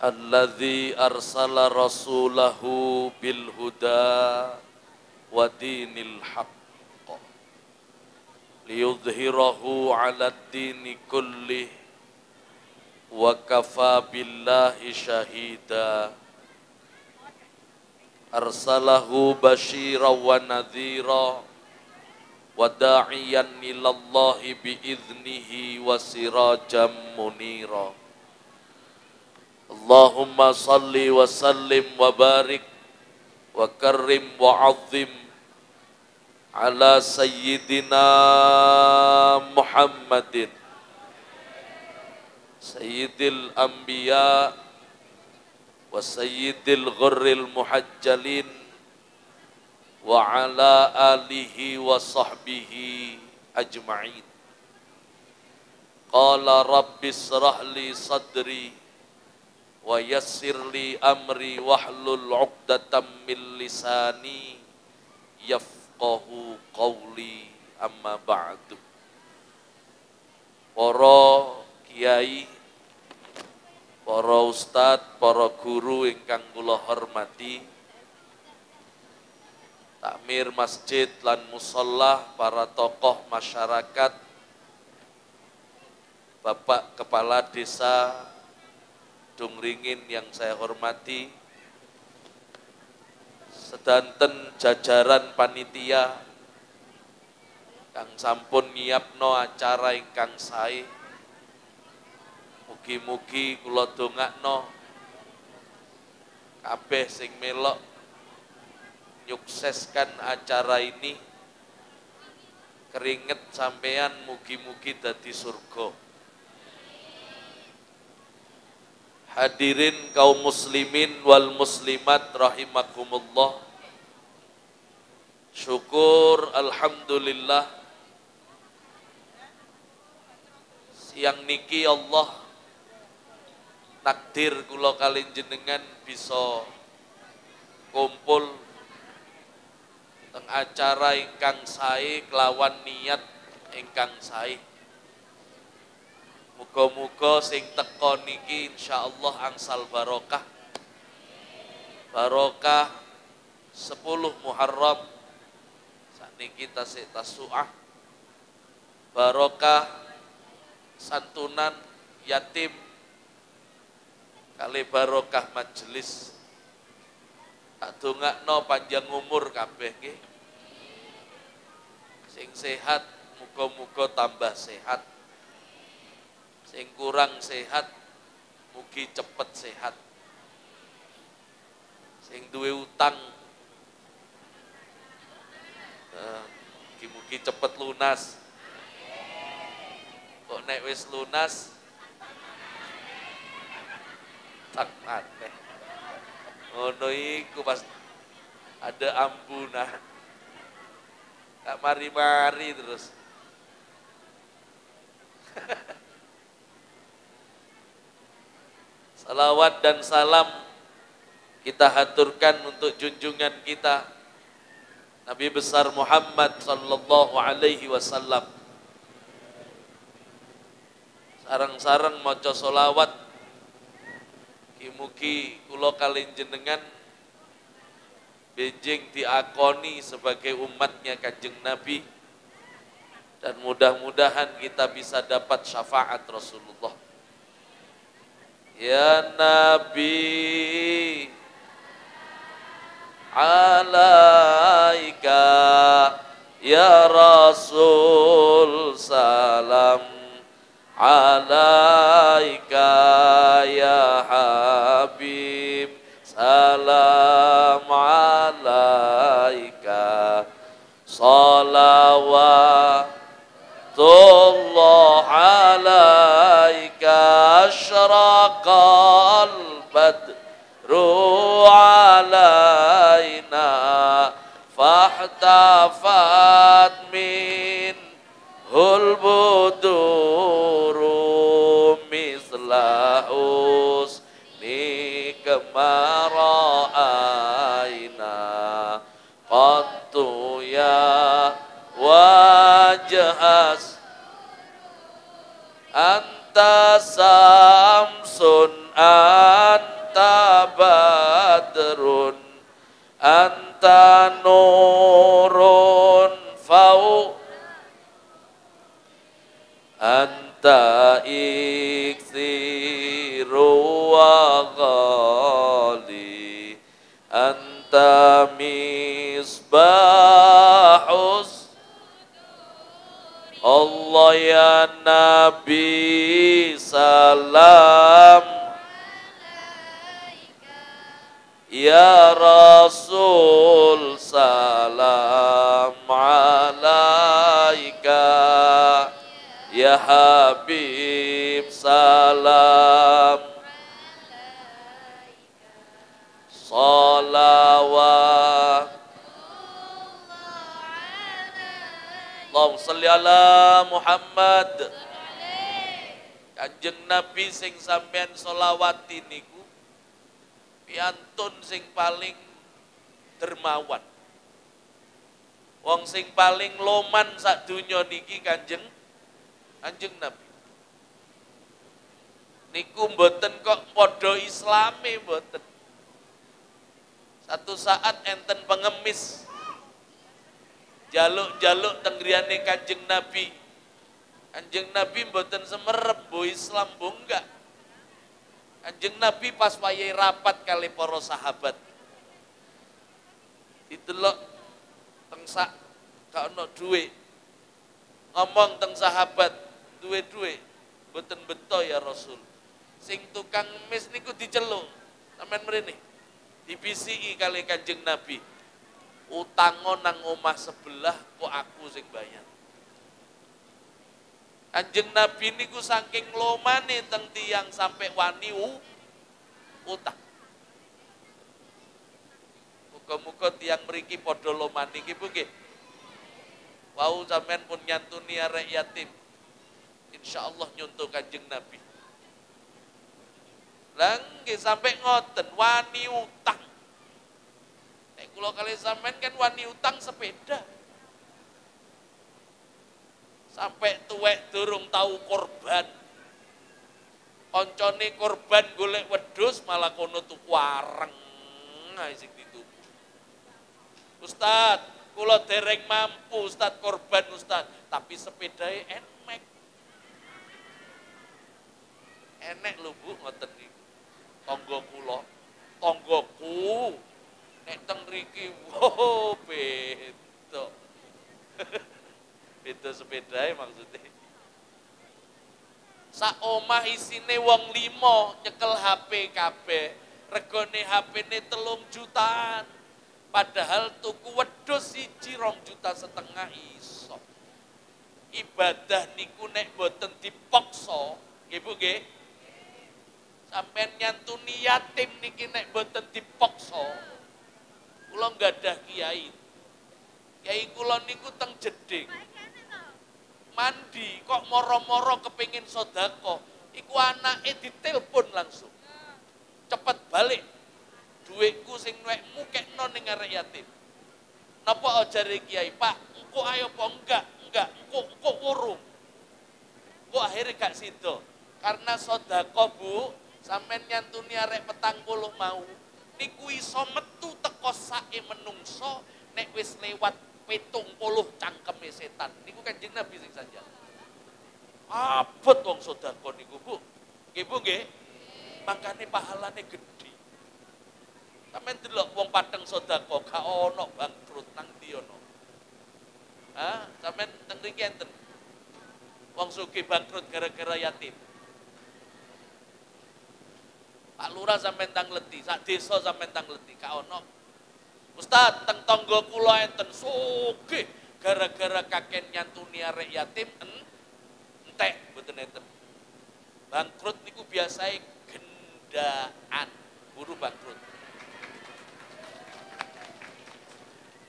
الذي أرسل رسوله بالهدى ودين الحق ليظهره على الدين كله وكفى بالله شهيدا. Basyira wa nadhira wa da'iyan ilallahi biiznihi wa sirajam munira Allahumma salli wa sallim wa barik wa karrim wa azim wa ala alihi wa sahbihi ajma'in qala rabbi israh li sadri wa yassir li amri wahlul 'uqdatam min lisani yafqahu qawli amma ba'du para kiai para ustadz para guru ingkang kula hormati takmir masjid lan musalla para tokoh masyarakat Bapak Kepala Desa Dungringin yang saya hormati, sedanten jajaran panitia kang sampun nyiapno acara ingkang sae. Mugi-mugi kula dongakno kabeh sing melok nyukseskan acara ini keringet sampean mugi-mugi dadi surga. Hadirin kaum muslimin wal muslimat rahimakumullah. Syukur alhamdulillah siang niki Allah takdir kula kalian jenengan bisa kumpul teng acara ingkang sae kelawan niat ingkang sae. Muga-muga sing teko niki insyaallah angsal barokah. Barokah 10 Muharram sakniki tasik tasuah. Barokah santunan yatim kali barokah majelis. Tak dongakno panjang umur kabeh. Sing sehat muga-muga tambah sehat. Sing kurang sehat mugi cepet sehat. Sing duwe utang mugi-mugi cepet lunas. Kok nek wis lunas tak mate ngono iku pas ada ambunan tak mari-mari terus. Salawat dan salam kita haturkan untuk junjungan kita Nabi besar Muhammad sallallahu alaihi wasallam. Sarang-sarang maca solawat Kimuki kula kalin jenengan benjing diakoni sebagai umatnya kanjeng Nabi dan mudah-mudahan kita bisa dapat syafaat Rasulullah. Ya Nabi alaika ya Rasul salam alaika fahtafat min hul buduru misla usni kemara aina qattu ya wajhas anta samsun anta badrun anta nurun fau. Anta iksiru wa ghali anta misbahus. Allah ya Nabi salam. Ya Rasul Habib salam. Salawat. Allahumma salli ala Muhammad. Kanjeng Nabi sing sampean solawati niku piantun sing paling dermawan. Wong sing paling loman sak dunya niki Kanjeng Kanjeng Nabi niku mboten kok padha islame mboten satu saat enten pengemis jaluk-jaluk tenggriane kanjeng Nabi. Kanjeng Nabi mboten semerep bu Islam bu enggak. Kanjeng Nabi pas wayai rapat kali para sahabat. Didelok tengsak gak ono duwe. Ngomong teng sahabat, duwe-duwe mboten beto ya Rasul. Sing tukang ngemis niku diceluk. Sampeyan mrene. Dibisiki kali Kanjeng Nabi utango nang omah sebelah kok aku sing bayar. Anjeng Nabi niku saking lomane teng tiang sampai wani utang. Muga-muga tiang mriki padha lomane iki nggih. Wau sampean pun nyantuni arek yatim. Insyaallah nyuntuk Kanjeng Nabi. Lah nggih sampai ngoten wani utang. Nek kula kali sampean kan wani utang sepeda. Sampai tuwek durung tahu korban. Koncone korban golek wedhus malah kono tuku areng. Sing dituku. Ustad, kula dereng mampu Ustad korban Ustad, tapi sepedae enek. Enek lho Bu ngoten niku. Tangga kula, tanggaku nek teng mriki wow beda. beda sepedae maksudnya. Sak omah isine wong limo nyekel HP kabeh. Regone HP-ne telung jutaan. Padahal tuku wedhus siji rong juta setengah iso. Ibadah niku nek boten dipaksa, nggih Bu nggih. Sampeyan nyantuni yatim niki nek boten dipaksa. Kula ada kiai. Kiai kula niku teng jeding. Mandi kok moro-moro kepingin sodako. Iku anake ditelepon langsung. Cepet balik. Duitku sing nuwekmu kekno ning arek yatim. Napa ajare kiai, Pak, engko ayo apa enggak? Enggak, engko engko urung. Engko akhirnya gak sido. Karena sodako Bu, sampean nyantuni arek petang puluh mau. Niku iso metu tek kosake menungso nek wis lewat pitung puluh cangkeme setan. Niku kanjeng Nabi sing sanjang. Abot wong sedekah niku, Bu. Nggih, Bu nggih. Makane pahalane gede. Sampeyan delok wong padang sedekah gak ono bangkrut nang ndi ono. Hah, sampeyan teng enten. Wong sugih bangkrut gara-gara yatim. Pak Lurah sampeyan tang leti, sak desa sampeyan tang leti, gak ono. Ustaz, teng tangga kula enten sugih gara-gara kakek nyantuni arek yatim en entek mboten enten. Bangkrut niku biasanya gendaan, buru bangkrut.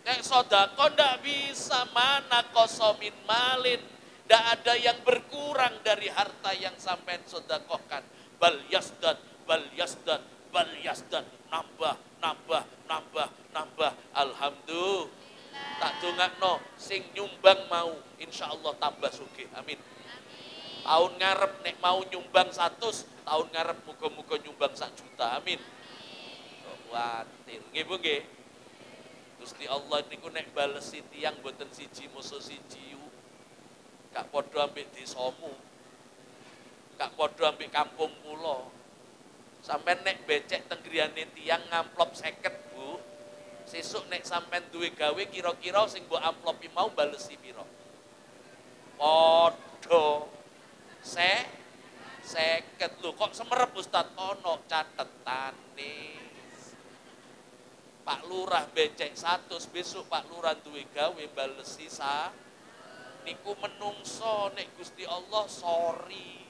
Nek sodako ndak bisa mana kosomin malin. Ndak ada yang berkurang dari harta yang sampai sodakohkan. Bal yasdad, bal yasdad, bal yasdad. Nambah, nambah, nambah, nambah. Alhamdulillah. Tak no, sing nyumbang mau, insya Allah tambah sugih. Amin. Tahun ngarep nek mau nyumbang satu, tahun ngarep muka-muka nyumbang sak juta. Amin. Khawatir. Nggih Bu nggih. Gusti Allah niku nek balesi tiyang boten siji musuh siji gak padha ambek desamu. Gak padha ambek kampung kula. Sampai nek becek tenggriane tiang ngamplop seket Bu. Sesuk nek sampean duwe gawe kira-kira sing mbok amplopi mau balesi pira? Padha se seket lho kok semerep Ustaz ono catetane. Pak Lurah becek satu, besok Pak Lurah duwe gawe bales sisa. Niku menungso nek Gusti Allah sorry.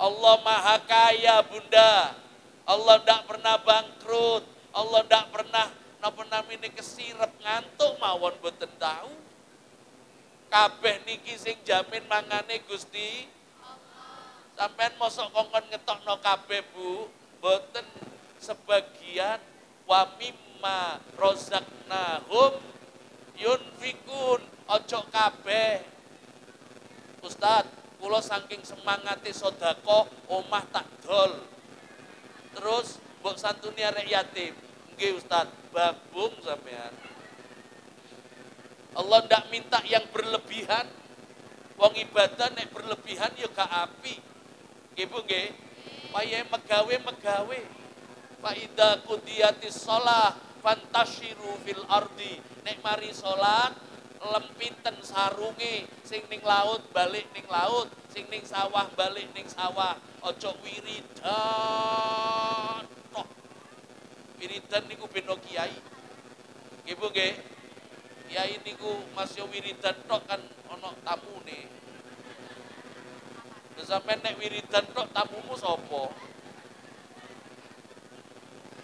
Allah maha kaya bunda. Allah ndak pernah bangkrut. Allah ndak pernah napa namine kesirep ngantuk mawon boten tahu. Kabeh niki sing jamin mangane Gusti Sampeyan mosok kongkon ngetokno kabeh Bu, boten sebagian wa mimma rozaknahum yunfikun ojo kabeh Ustad kula saking semangati sodako omah tak dol. Terus mbok santuni arek yatim. Nggih Ustad babung sampean. Allah ndak minta yang berlebihan. Wong ibadah nek berlebihan ya gak api. Nggih Bu nggih. Paye megawe megawe. Fa idza qudiyatis shalah fantashiru fil ardi. Nek mari salat lempinten sarunge sing ning laut balik ning laut, sing ning sawah balik ning sawah. Aja wiridan. Tok. Wiridan niku beno kiai. Nggih Bu nggih. Kiai niku masih wiridan tok kan ana tamune. Sampai nek wiridan tok tamumu sapa?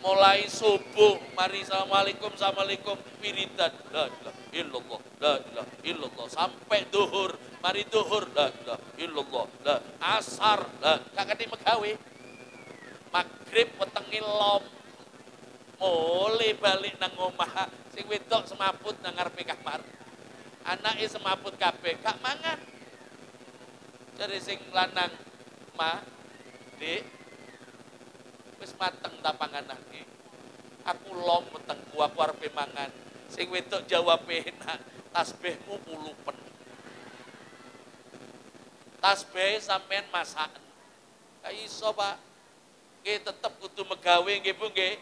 Mulai subuh mari assalamualaikum assalamualaikum. Wiridan la ilaha illallah la ilaha illallah. Sampai duhur mari duhur la ilaha illallah la asar la kakak megawe. Maghrib wetengi lom mulai balik nang omah. Sing wedok semaput nang ngarepe kamar anake semaput kabeh gak mangan. Jadi sing lanang ma dik wis mateng ta panganane. Aku lom metengku aku arep mangan. Sing wedok jawab enak, tasbihmu pulupen. Tasbih sampean masakan. Ka iso, Pak. Nggih tetep kudu megawe nggih Bu nggih.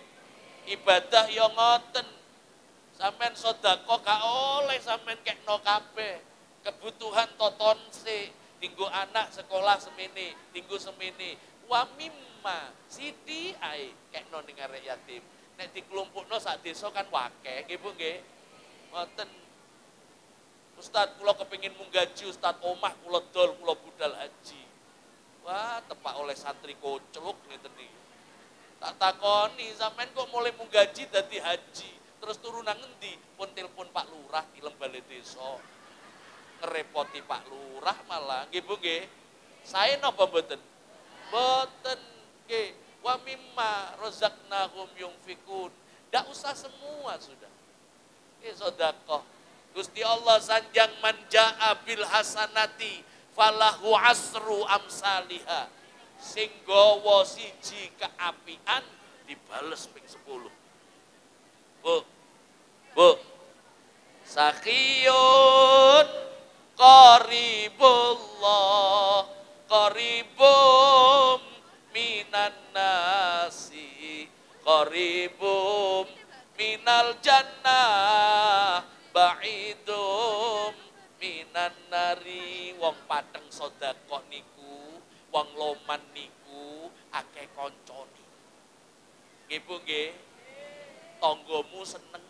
Ibadah ya ngoten. Sampean sedekah gak oleh sampean kekno kabeh. Kebutuhan toton se, tinggu anak sekolah semini, tinggu semini. Wa mim lima siti ai kayak non ning arek yatim. Nek dikelompokno sak desa kan wake nggih Bu nggih. Ngoten. Ustad kula kepingin munggaji Ustad omah kula dol kula budal haji. Wah tepak oleh santri kocluk ngeten iki. Tak takoni sampean kok mulai munggaji dadi haji. Terus turun nang pun telepon Pak Lurah di Balai Desa. Ngerepoti Pak Lurah malah. Nggih Bu nggih. Saya napa mboten? Mboten Oke, wa mimma rozaknahum yungfikun. Tidak usah semua sudah. Oke, sodakoh. Gusti Allah sanjang manja bil hasanati falahu asru amsaliha. Sing gawa siji keapian dibales ping 10. Bu. Bu. Sakhiyun qaribullah qaribum minan nasi qaribum minal jannah ba'idum minan nari. Wong pateng sedekah niku wong loman niku akeh kancane nggih Bu nggih. Tanggamu seneng.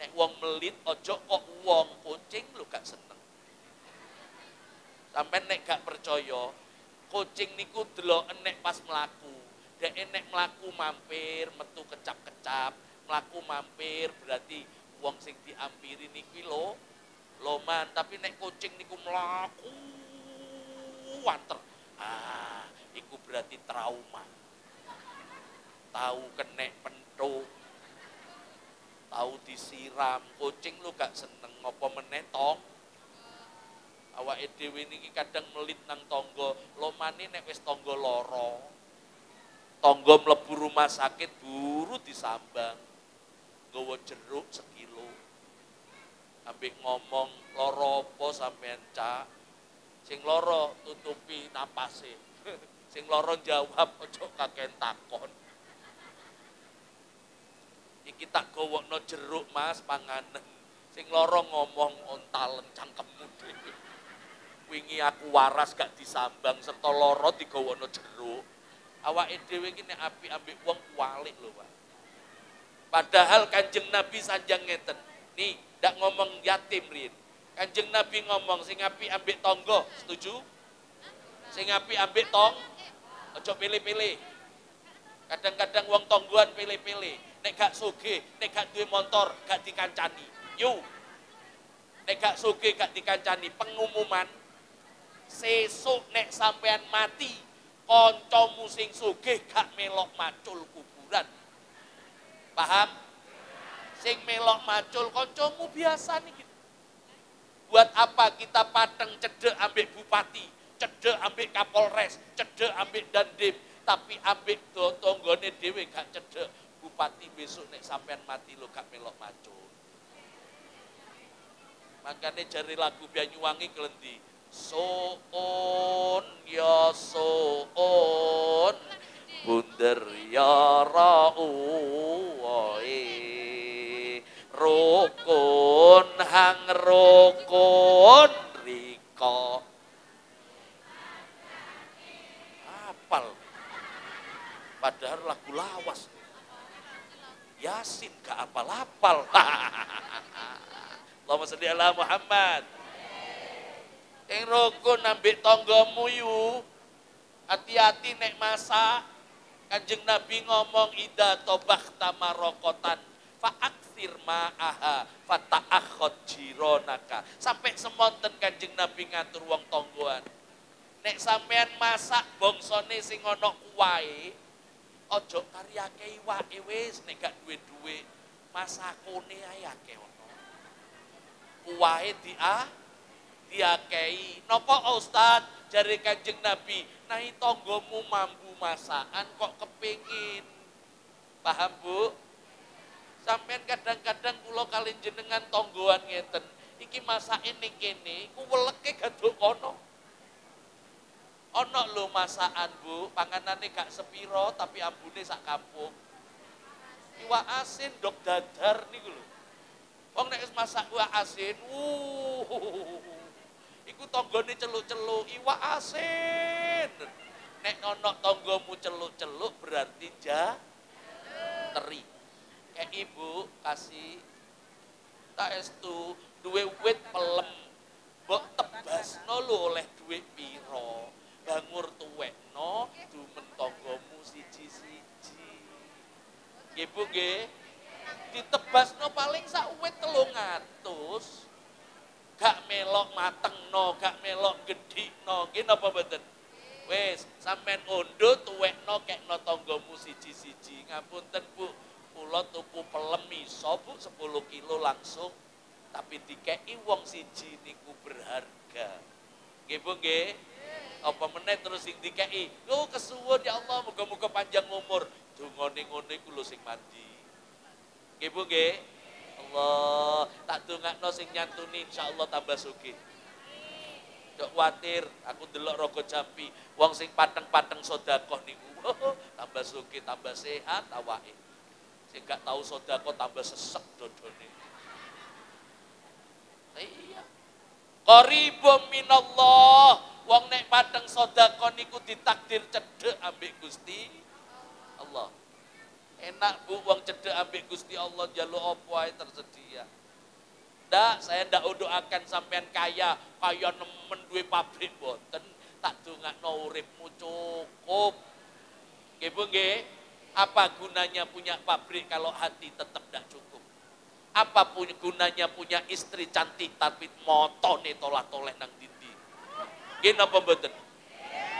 Nek wong melit ojo kok wong kucing lu gak seneng. Sampai nek gak percaya kucing niku delok nek pas melaku dek nek melaku mampir metu kecap-kecap. Melaku mampir berarti wong sing diampiri niki lo loman tapi nek kucing niku melaku wanter. Ah iku berarti trauma. Tahu kenek pentuk. Tahu disiram. Kucing lu gak seneng ngopo menetong awak dhewe niki kadang melit nang tonggo lomane nek wis tonggo loro tonggo mlebu rumah sakit buru disambang. Nggawa jeruk sekilo. Ambek ngomong loro apa sampean cak? Sing loro tutupi napase. Sing loro jawab ojo kakek takon. Iki tak gowokno jeruk Mas panganen. Sing loro ngomong ontalen cangkemmu dhewe. Wingi aku waras gak disambang serta loro digawono jeruk. Awake dhewe iki nek api ambek wong kualik lho, Pak. Padahal Kanjeng Nabi sanjang ngeten. Nih, ndak ngomong yatim rin. Kanjeng Nabi ngomong sing api ambek tonggo, setuju? Sing api ambek tong, ojo pilih-pilih. Kadang-kadang wong tonggoan pilih-pilih nek gak soge, nek gak duwe motor, gak dikancani. Yo. Nek gak soge, gak dikancani. Pengumuman, sesuk nek sampean mati, koncomu sing soge gak melok macul kuburan. Paham? Sing melok macul koncomu biasa nih. Gitu. Buat apa kita pateng cedek ambek bupati, cedek ambek kapolres, cedek ambek dandim, tapi ambek tonggone dewe gak cedek bupati besok nek sampean mati lo gak melok macul. Makanya jari lagu Banyuwangi kelendi. Soon ya soon bunder ya rau rukun hang rukun riko apal padahal lagu lawas Yasin gak apal-apal. Allahumma salli ala Muhammad. Yang rukun ambek tonggomu yu. Hati-hati nek masak. Kanjeng Nabi ngomong ida tobah tamarokotan fa'aksir ma'aha fata'akhot jironaka. Sampai semonten kanjeng Nabi ngatur wong tonggoan. Nek sampean masak bongsone sing ana kuwae, ojo karyake iwake wis nek gak duwe-duwe masakone ae akeh ono. Kuwahe dia diakei. Napa Ustaz jare Kanjeng Nabi, nahi tanggamu mampu masakan kok kepingin. Paham Bu? Sampeyan kadang-kadang kula kalian jenengan tonggoan ngeten. Iki masake ning kene, ku weleke gaduk kono Ono lho masakan Bu, panganane gak sepiro tapi ambune sak kampung. Iwak asin dok dadar niku lho. Wong nek masak iwak asin, wuh. Iku tanggane celuk-celuk iwak asin. Nek ono tanggamu celuk-celuk berarti ja teri. Kayak ibu kasih tak estu duwe wit pelem. Mbok tebasno lho oleh duit piro bangur tuwekno dumen tanggamu siji-siji. Nggih Bu nggih. Ditebasno paling sak uwit 300. Gak melok matengno, gak melok gedhikno. Nggih napa mboten? Wis, sampean ondo tuwekno kekno tanggamu siji-siji. Ngapunten Bu, kula tuku pelem iso Bu 10 kilo langsung tapi dikei wong siji niku berharga. Nggih nggih? apa meneh terus sing dikei yo kesuwun ya Allah muga-muga panjang umur dungane ngono iku lho sing mandi Nggih nggih. Allah, tak dongakno sing nyantuni insyaallah tambah sugih. Dok khawatir, aku delok rogo jampi, wong sing pateng-pateng sodakoh niku, tambah sugih, tambah sehat awake. Sing gak tahu sodakoh tambah sesek dodone. Iya. Qaribum minallah. Wong nek pateng sodakoh niku ditakdir cedek ambek Gusti Allah. Enak bu, wong cedek ambek Gusti Allah jaluk opo ae tersedia. Ndak, saya ndak doakan sampean kaya, kaya nemen duwe pabrik boten. Tak dongakno uripmu cukup. Nggih Bu nggih? Apa gunanya punya pabrik kalau hati tetap tidak cukup? Apa punya gunanya punya istri cantik tapi motone tolah-toleh nang dindi? Nggih napa mboten?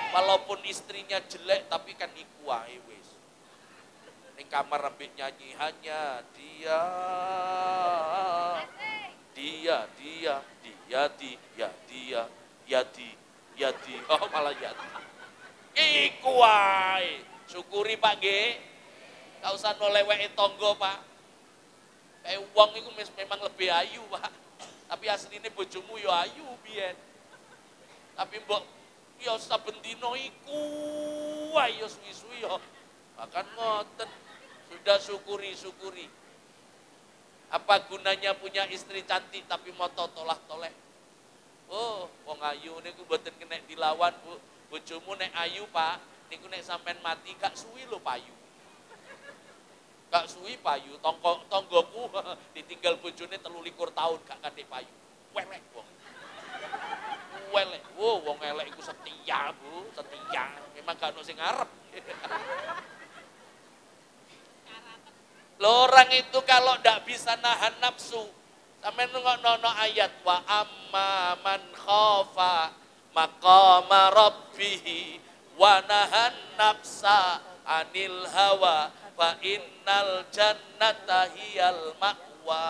Walaupun istrinya jelek tapi kan iku wis. Ning kamar ambek nyanyiannya dia. Dia dia dia dia dia ya, dia dia ya, dia oh malah ya iku wae. Syukuri Pak nggih gak usah noleweki tonggo Pak. Kayak uang itu memang lebih ayu Pak. Tapi aslinya bojomu yo ayu biyen. Tapi mbok yo saben Ikuai, iku. Suwi-suwi yo bahkan ngoten. Sudah syukuri-syukuri. Apa gunanya punya istri cantik tapi mau tolah toleh? Oh, wong ayu niku mboten kena dilawan, Bu. Bojomu nek ayu, Pak, niku nek sampean mati gak suwi lho payu. Gak suwi payu, tonggo tonggoku ditinggal bojone telu likur tahun gak kate payu. Welek wong. Welek. Wo, wong elek iku setia, Bu, setia. Memang gak ono sing. Lo orang itu kalau tidak bisa nahan nafsu, sampai nengok nono ayat wa amma man khafa maqama rabbihi wa nahan nafsa anil hawa fa innal jannata hiyal ma'wa.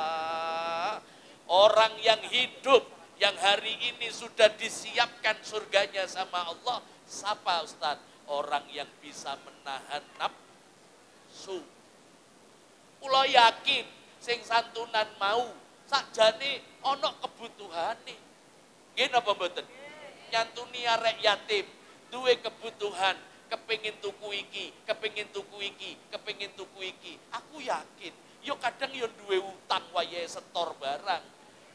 Orang yang hidup yang hari ini sudah disiapkan surganya sama Allah, siapa Ustaz? Orang yang bisa menahan nafsu Kula yakin sing santunan mau sakjane ana kebutuhane. Nggih napa mboten? Nyantuni arek yatim, duwe kebutuhan, kepingin tuku iki, kepingin tuku iki, kepingin tuku iki. Aku yakin, yo kadang yo duwe utang wayahe setor barang.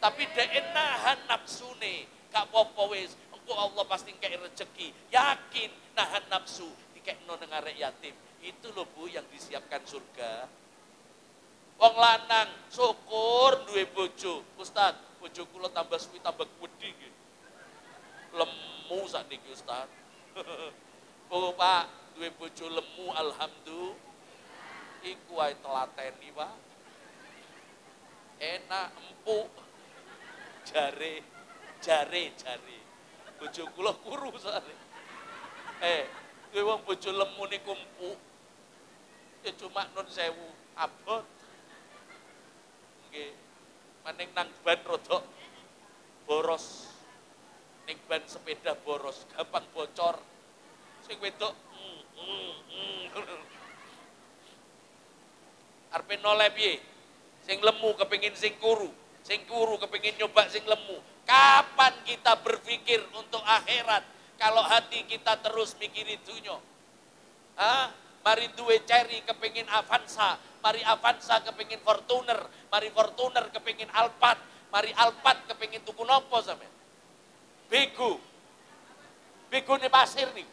Tapi dek nahan nafsune, gak apa-apa wis. Engko Allah pasti kayak rezeki. Yakin nahan nafsu, dikekno nang arek yatim. Itu loh Bu yang disiapkan surga. Wong lanang syukur duwe bojo. Ustaz, bojo kula tambah suwi tambah wedi nggih. Lemu sakniki Ustaz. oh Pak, duwe bojo lemu alhamdulillah. Iku wae telateni, Pak. Enak empuk. Jare, jare, jare. Bojo kula kuru sare. Eh, duwe wong bojo lemu niku empuk. Ya cuma nun sewu abot nggih maning nang ban rodok boros. Ning ban sepeda boros. Gampang bocor. Sing wedok mm, mm, mm. arpe noleh piye? Sing lemu kepengin sing kuru. Sing kuru kepengin nyoba sing lemu. Kapan kita berpikir untuk akhirat? Kalau hati kita terus mikirin dunia. Hah? Mari duwe cherry kepengin Avanza mari Avanza kepingin Fortuner, mari Fortuner kepingin Alphard, mari Alphard kepingin tuku nopo sampe. Bego. Bego ini pasir nih.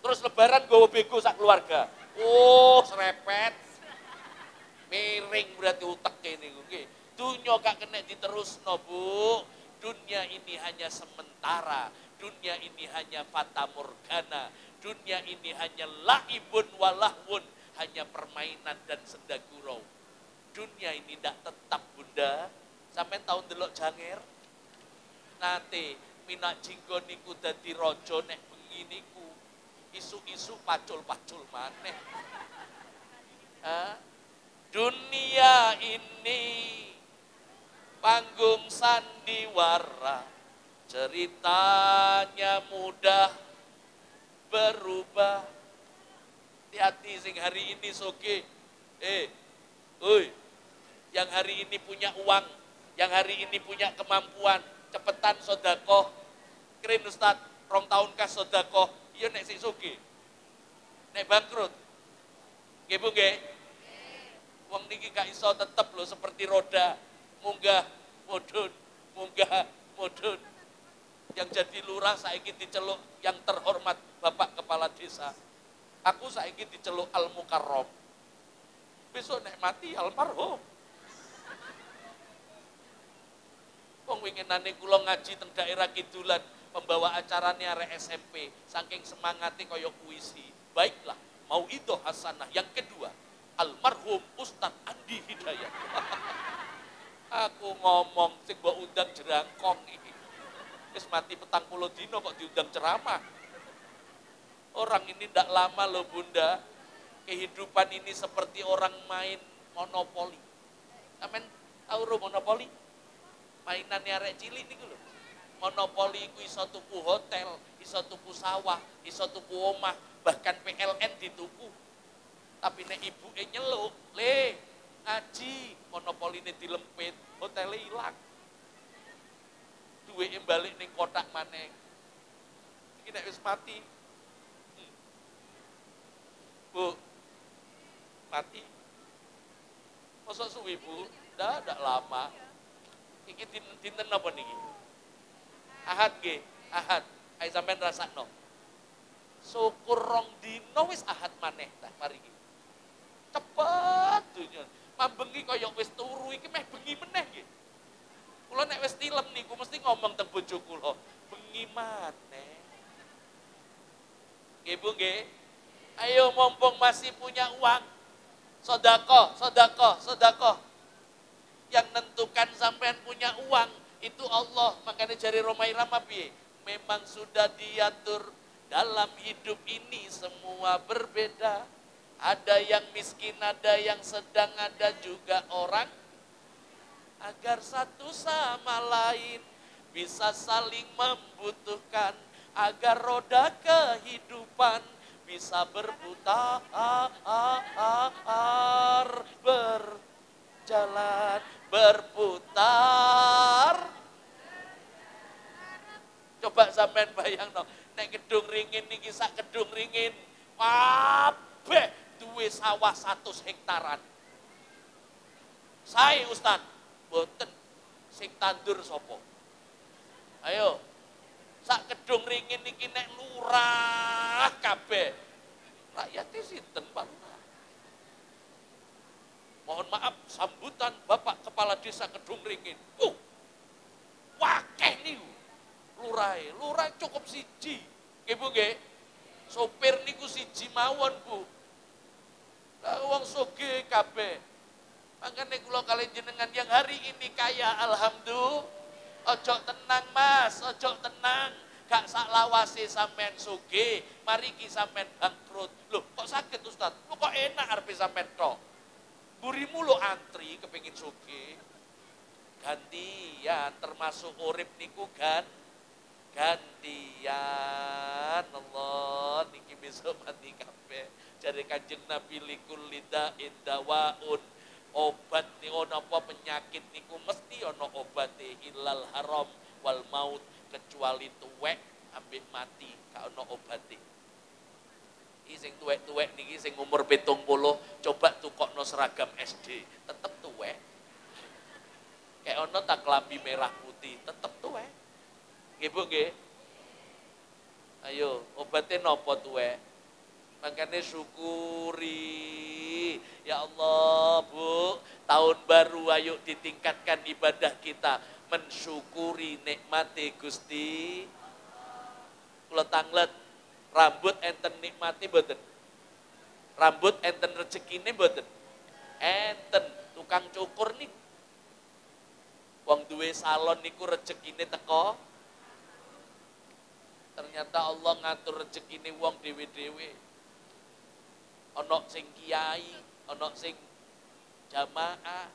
Terus lebaran gue bego sak keluarga. Oh, serepet. Miring berarti utek ini gue. Dunia gak kena diterus no bu. Dunia ini hanya sementara. Dunia ini hanya fata morgana. Dunia ini hanya laibun walahwun hanya permainan dan senda gurau. Dunia ini tidak tetap bunda. Sampai tahun delok janger. Nanti minak jinggo niku dadi rojo nek bengi niku. Isu-isu pacul-pacul maneh. Dunia ini panggung sandiwara. Ceritanya mudah berubah hati-hati sing hari ini soge. Eh, Oi, yang hari ini punya uang, yang hari ini punya kemampuan, cepetan sodako. Keren Ustad, rong tahun kas sodako, iya nek sik sugi. Nek bangkrut. Nggih Bu nggih? Wong niki gak iso tetep lho seperti roda, munggah, mudun, munggah, mudun. Yang jadi lurah saiki diceluk yang terhormat Bapak Kepala Desa. Aku saiki diceluk Al Mukarrom. Besok nek mati almarhum. Wong winginane kula ngaji teng daerah kidulan, pembawa acaranya arek SMP, saking semangatnya kaya puisi. Baiklah, mau itu hasanah. Yang kedua, almarhum Ustadz Andi Hidayat. Aku ngomong sing mbok undang jerangkong iki. Wis mati petang puluh dino kok diundang ceramah. Orang ini ndak lama loh bunda, kehidupan ini seperti orang main monopoli. Amin, tahu monopoli? Mainannya arek cilik niku lho. Monopoli iku iso tuku hotel, iso tuku sawah, iso tuku omah, bahkan PLN dituku. Tapi nek ibu e nyeluk, le ngaji, monopoli ini dilempit, hotelnya hilang. Duwe balik ning kotak maneng. Iki nek wis mati. Hmm. Bu, mati. Masa suwi bu? Dah, dah lama. Iki dinten apa niki? Ahad ge, ahad. Ayo sampean rasakno. Syukur rong dino wis ahad maneh tah mari iki. Cepet dunya. Mambengi kaya wis turu iki meh bengi meneh nggih. Kula nek wis tilem niku mesti ngomong teng bojo kula, bengi maneh. Nggih Bu nggih. Ayo mumpung masih punya uang, sodako, sodako, sodako. Yang nentukan sampean punya uang itu Allah. Makanya jari Romai Rama Memang sudah diatur dalam hidup ini semua berbeda. Ada yang miskin, ada yang sedang, ada juga orang. Agar satu sama lain bisa saling membutuhkan. Agar roda kehidupan bisa berputar berjalan berputar coba sampean bayang no nek gedung ringin niki sak gedung ringin kabeh duwe sawah satu hektaran saya Ustad boten sing tandur sopo ayo sak gedung ringin niki nek lurah kabeh rakyatnya sinten Pak Mohon maaf, sambutan Bapak Kepala Desa Kedung Ringin. Uh, wakeh nih, lurai, lurai cukup siji. Ibu ge, sopir niku siji mawon bu. Lah soge kabeh. Makanya kula kalian jenengan yang hari ini kaya alhamdulillah. Ojo tenang mas, ojo tenang. Gak sak lawase sampean soge, mari ki sampean bangkrut. Loh, kok sakit Ustaz? Lu kok enak arep sampean tok? Burimu lo antri kepingin suki. Gantian termasuk urip niku kan gantian Allah niki besok mati kabeh jadi kanjeng Nabi likul lida indawaun obat nih ono apa penyakit niku mesti ono obat ilal haram wal maut kecuali tuwek ambek mati kak ono obate. Sing tuwek-tuwek niki sing umur petung puluh coba tukokno seragam SD tetep tuwek. Kayak ono tak kelambi merah putih tetep tuwek. Nggih nggih. Ayo obatnya nopo tuwek makanya syukuri ya Allah Bu tahun baru ayo ditingkatkan ibadah kita mensyukuri nikmati Gusti kula tanglet Rambut enten nikmati boten. Rambut enten rezekine boten. Enten tukang cukur nih. Wong duwe salon niku rezekine teko. Ternyata Allah ngatur rezekine wong dewe-dewe. Ana sing kiai, ana sing jamaah.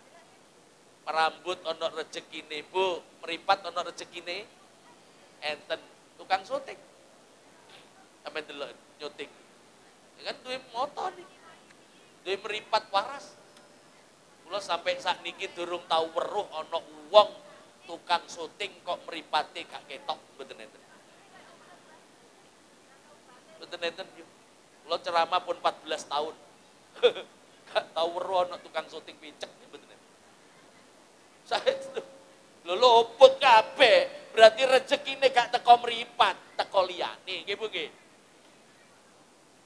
Rambut ana rezekine, Bu. Meripat ana rezekine. Enten tukang syuting sampai delok nyuting. Ya kan duwe motor nih. Duwe meripat waras. Kula sampai saat niki durung tahu weruh ana wong tukang syuting kok mripate gak ketok enten yo. Kula ceramah pun 14 tahun. gak tahu weruh ana tukang syuting picek mboten. Saya lho luput kabeh. Berarti rezekine gak teko mripat, teko liyane nggih Bu nggih.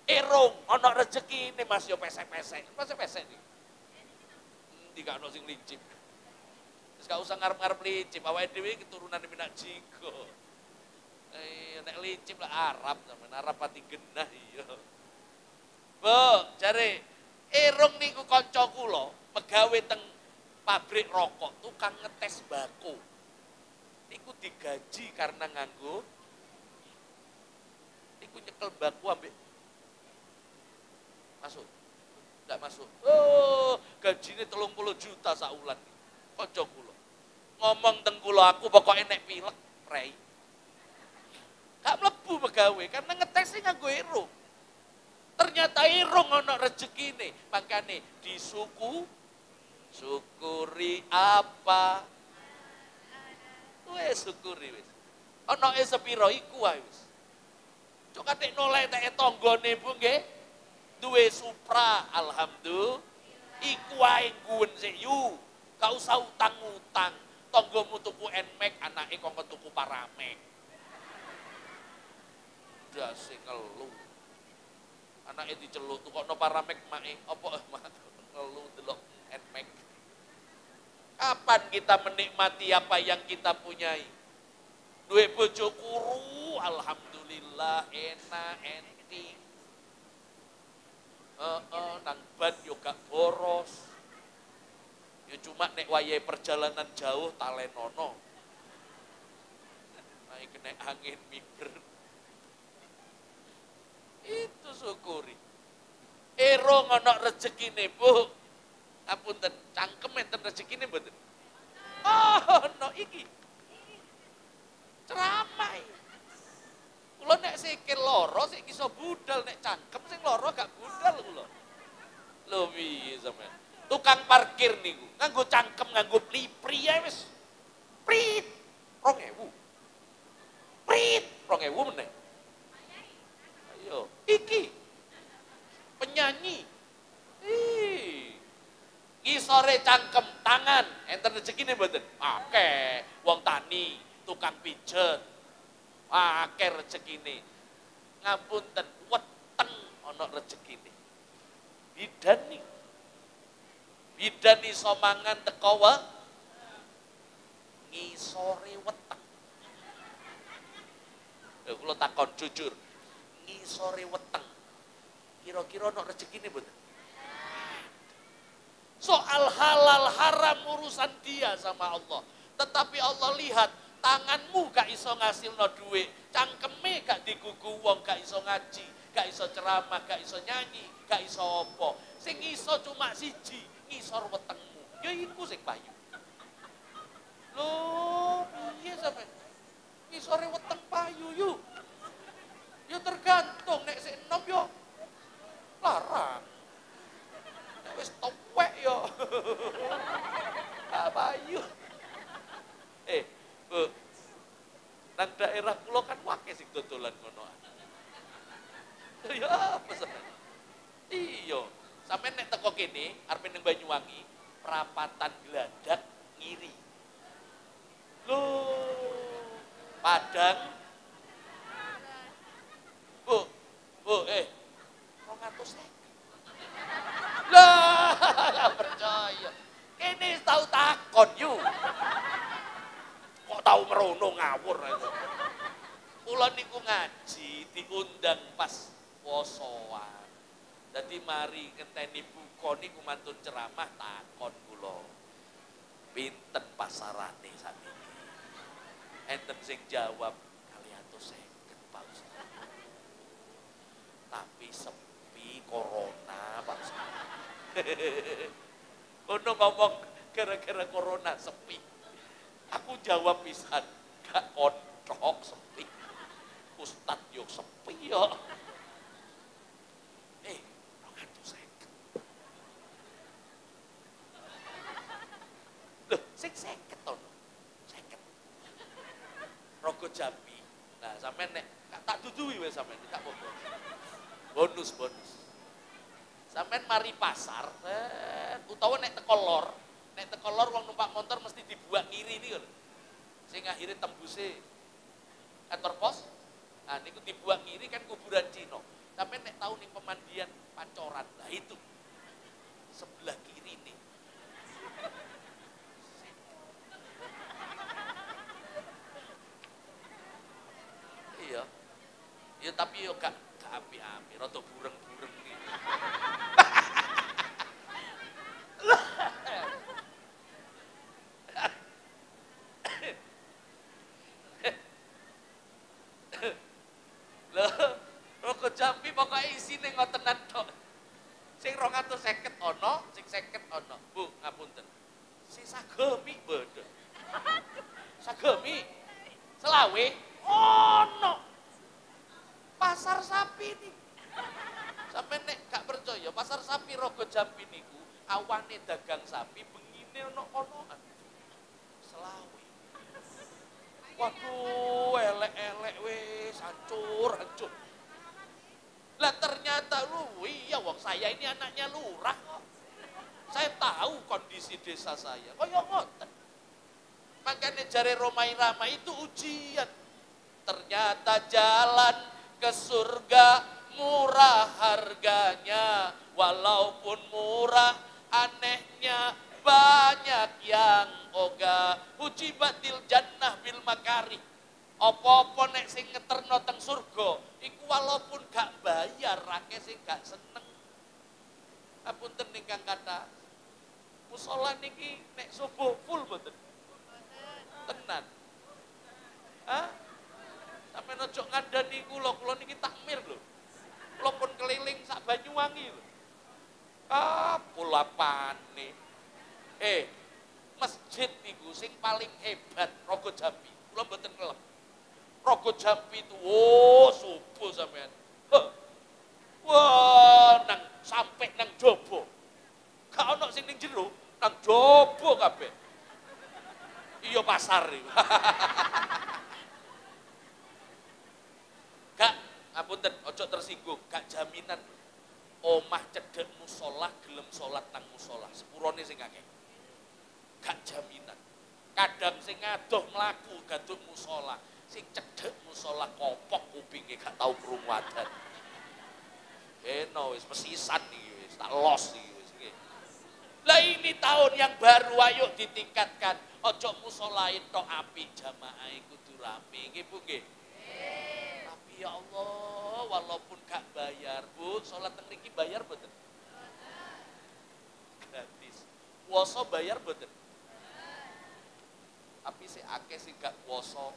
Erong ana rezekine Mas yo pesek-pesek. Pesek-pesek iki. Endi gak ono sing lincip. Wis gak usah ngarep-ngarep licip, awake dhewe keturunan Minak Jigo. Eh, nek licip lah Arab Arab pati genah iya. Bu, jare Erong niku kanca kula pegawe teng pabrik rokok, tukang ngetes bako. Niku digaji karena nganggo niku nyekel baku ambek masuk enggak masuk. Oh, telung puluh juta saulan. Kocok kula. Ngomong teng kula aku pokoknya nek pilek, rei. Gak mlebu pegawe karena ngetesnya nganggo irung. Ternyata irung ana rezekine, makane disuku syukuri apa? Wes syukuri wis. Ana e sepira iku wae wis. Katik noleh tek tanggane Bu nggih duwe Supra, alhamdulillah. Iku wae ngguwen sik yu. Gak usah utang-utang. Tonggomu tuku Nmax, anake kok tuku Paramek. Dase. Anake diceluk tukokno Paramek mae. Apa mak delok Nmax. Kapan kita menikmati apa yang kita punyai? Duwe bojo kuru, alhamdulillah enak, enting uh, uh, nang ban yo gak boros. Ya cuma nek wayahe perjalanan jauh talenono. Naik kena angin miber. Itu syukuri. Ero ngono rezekine, Bu. Apunten, cangkem enten rezekine mboten? Oh, no iki. Ceramai. Kulo nek sikil loro sik iso budal nek cangkem sing loro gak budal kulo. Lho piye sampean? Tukang parkir niku nganggo cangkem nganggo plipri ya wis. Prit 2000. Prit 2000 meneh. Ayo, iki penyanyi. Ih. Ngisore cangkem tangan, enten rezekine mboten? Akeh, wong tani, tukang pijet, akeh rezekine. Ngapunten, weteng ana rezekine. Bidan nih. Bidan iso mangan teko wa ngisore weteng. Lha kula takon jujur, ngisore weteng. Kira-kira ana rezekine mboten? Soal halal haram urusan dia sama Allah. Tetapi Allah lihat tanganmu gak iso ngasil no duit, cangkeme gak digugu wong, gak iso ngaji, gak iso ceramah, gak iso nyanyi, gak iso opo. Sing iso cuma siji, ngisor wetengmu. Ya iku sing payu. Loh, piye sampe? Ngisore weteng payu yuk. Ya tergantung nek sik enom yo larang. Nek wis tuwek yo. Gak payu. Eh, Bu. Nang daerah kula kan wake sing dodolan ngono. Ya apa? Iya. Sampai nek teko kene, arep ning Banyuwangi, perapatan gladak ngiri. Loh, Padang Bu, Bu, eh, 200 Lah, gak percaya. Ini tahu takon yuk kok tahu merono ngawur aku. Kula niku ngaji diundang pas posoan. Dadi mari ngenteni buka niku mantun ceramah takon kula. Pinten pasarane sakniki? Enten sing jawab kali atus Ustaz. Tapi sepi corona Pak. Kono ngomong gara-gara corona sepi. Aku jawab pisan, gak kontok sepi. Ustad yo sepi yo. Eh, rong atus seket. Sing seket to. Seket. Rogo Jambi. Nah, sampean nek tak dudui wis sampean, tak apa Bonus, bonus. Sampean mari pasar, eh, utawa nek teko lor, nek teko lor wong numpak motor mesti dibuat ngiri ini lho. Sing akhirnya tembuse kantor pos. Nah, niku dibuat ngiri kan kuburan Cina. Sampai nek tahu nih pemandian pancoran. Nah itu sebelah kiri nih. Iya. Iya tapi yo gak api-api, rada bureng-bureng nih. Loh, rokok jambi pokoknya isine ngotenan tok. Sing 250 ono, sing 50 ono. Bu, ngapunten. Si sagemi bodoh. Sagemi. Selawe ono. Pasar sapi nih. Sampai nek gak percaya, pasar sapi rogo jambi niku awane dagang sapi bengine ono onoan. Selawe. Waduh, elek-elek wis hancur, hancur. Lah ternyata lu, iya wong saya anaknya lurah kok. Saya tahu kondisi desa saya. Oh ya ngoten. Makanya jari Romai Rama itu ujian. Ternyata jalan ke surga murah harganya. Walaupun murah anehnya banyak yang oga. Uji batil jannah bil makari. Apa-apa nek sing ngeterno surga, iku walaupun gak bayar, akeh sing gak seneng. Apunten ingkang kata, musola niki nek subuh full boten. Tenan. Hah? Sampai nojo ngandani kula, kula niki takmir lho. Kula pun keliling sak Banyuwangi lho. Ah, pulapane. Eh, masjid niku sing paling hebat Rogo Jambi. Kula mboten kelem. Rogo Jambi itu, oh subuh sampean. Wah, nang sampai nang jobo. Gak ono sing ning jero, nang jobo kabeh. Iya pasar iki. Gak, ngapunten, ojo tersinggung, gak jaminan omah cedek musola gelem salat nang musola. Sepurone sing akeh. Gak jaminan. Kadang sing ngadoh mlaku gaduk musola, sing cedek musola kopok kupinge gak tau krungu adzan. Eno wis pesisan iki wis tak los iki wis iki. Lah ini tahun yang baru ayo ditingkatkan. Ojo musola itu api jamaah kudu rame nggih Bu nggih. Tapi ya Allah, walaupun gak bayar, Bu, sholat teng niki bayar mboten? Gratis. Puasa bayar mboten? Tapi si akeh sing gak puasa.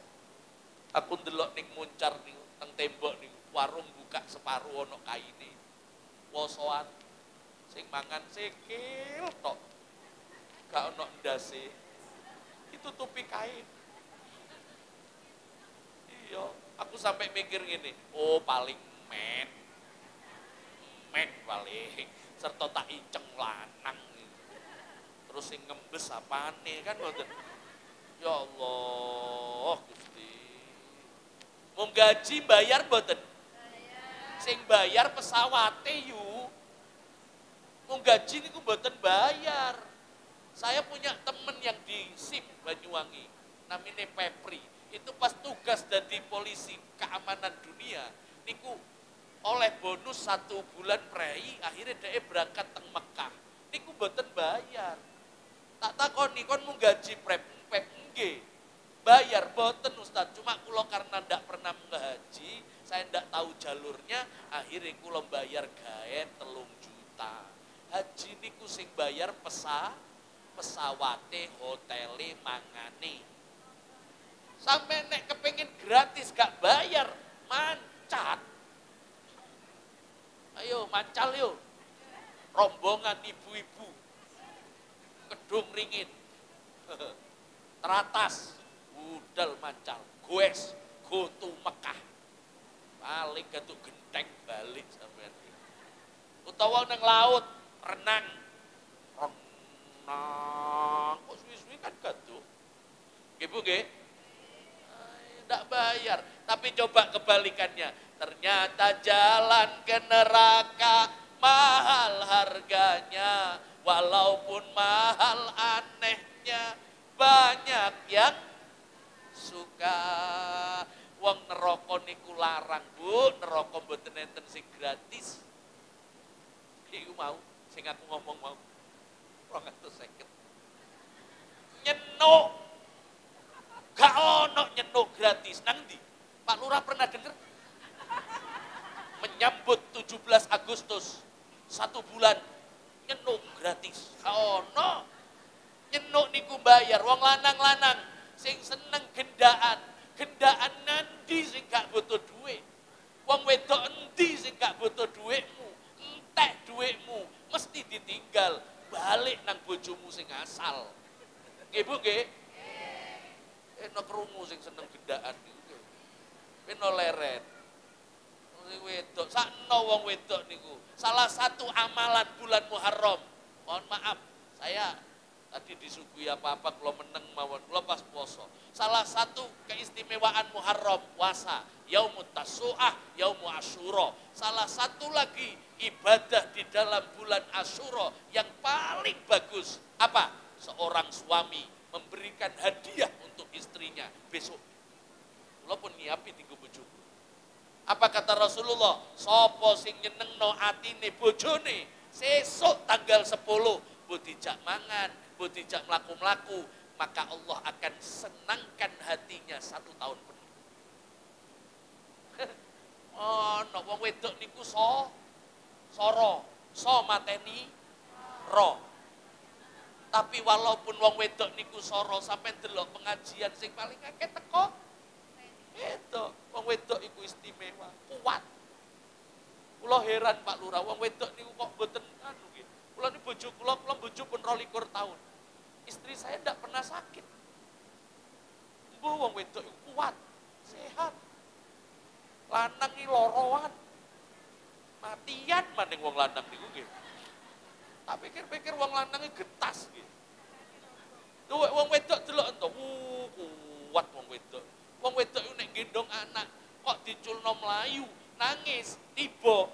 Aku ndelok ning muncar ning teng tembok ning warung buka separuh ono kaine. Puasaan sing mangan sikil tok. Gak ono ndase. Ditutupi kain. Iya, aku sampai mikir gini, oh paling men, men paling, serta tak inceng lanang. Terus sing ngembes apane kan ngoten. Ya Allah, Gusti. Mau gaji bayar mboten? Sing bayar pesawate yu. Mau gaji niku mboten bayar. Saya punya temen yang di SIP Banyuwangi, namanya Pepri. Itu pas tugas dari polisi keamanan dunia, niku oleh bonus satu bulan prei, akhirnya dia berangkat teng Mekah. Niku mboten bayar. Tak takoni kon mau gaji prep pep. Bayar boten Ustaz, cuma kulo karena ndak pernah menghaji, saya ndak tahu jalurnya, akhirnya kulo bayar gaet telung juta. Haji niku sing bayar pesa, pesawate, hotele, mangane. Sampai nek kepengen gratis gak bayar, mancat. Ayo mancal yuk. Rombongan ibu-ibu. Kedung ringin. Teratas. Budal mancal. Goes. Gotu Mekah. Balik gatuk genteng balik sampai Utawa nang laut renang renang kok suwi-suwi kan gak nggih? Tidak bayar. Tapi coba kebalikannya. Ternyata jalan ke neraka mahal harganya. Walaupun mahal anehnya banyak yang suka. Wong neraka niku larang, Bu. Neraka mboten enten sing gratis. Iku mau sing aku ngomong mau. 250. Nyenuk. Gak ono nyenuk gratis. Nang ndi? Pak Lurah pernah denger? Menyambut 17 Agustus. Satu bulan. Nyenuk gratis. Gak ono. Nyenuk niku bayar. Wong lanang-lanang. Sing seneng gendaan. Gendaan nanti sing gak butuh duit. Wong wedok endi sing gak butuh duitmu. Entek duitmu. Mesti ditinggal. Balik nang bojomu sing asal. Nggih Bu nggih? Enak krungu sing seneng gendaan niku. Peno leret. Sing wedok, sakno wong wedok niku. Salah satu amalan bulan Muharram. Mohon maaf, saya tadi disuguhi apa-apa kalau meneng mawon kalau pas poso. Salah satu keistimewaan Muharram puasa, yaumut tasu'ah, yaumu asyura. Salah satu lagi ibadah di dalam bulan Asyura yang paling bagus apa? Seorang suami memberikan hadiah untuk istrinya besok. Lo pun nyiapin tinggu. Apa kata Rasulullah? Sopo sing nyenengno atine bojone sesuk tanggal 10 mbok dijak mangan, mbok dijak mlaku-mlaku, maka Allah akan senangkan hatinya satu tahun penuh. oh, no, wong wedok niku so, soro, so mateni, ro. Tapi walaupun wong wedok niku soro sampai delok pengajian sing paling akeh teko. Itu, wong wedok iku istimewa, kuat. Kula heran Pak Lurah, wong wedok niku kok mboten anu nggih. Kula ni bojo kula, kula bojo pun 22 tahun. Pernah sakit. Bu wong wedok kuat, sehat. Lanang iki loroan. Matian maning wong lanang niku nggih. Tak pikir-pikir wong lanang getas nggih. Tuh wong wedok delok ento, uh, kuat wong wedok. Wong wedok nek gendong anak kok diculno melayu, nangis, tiba,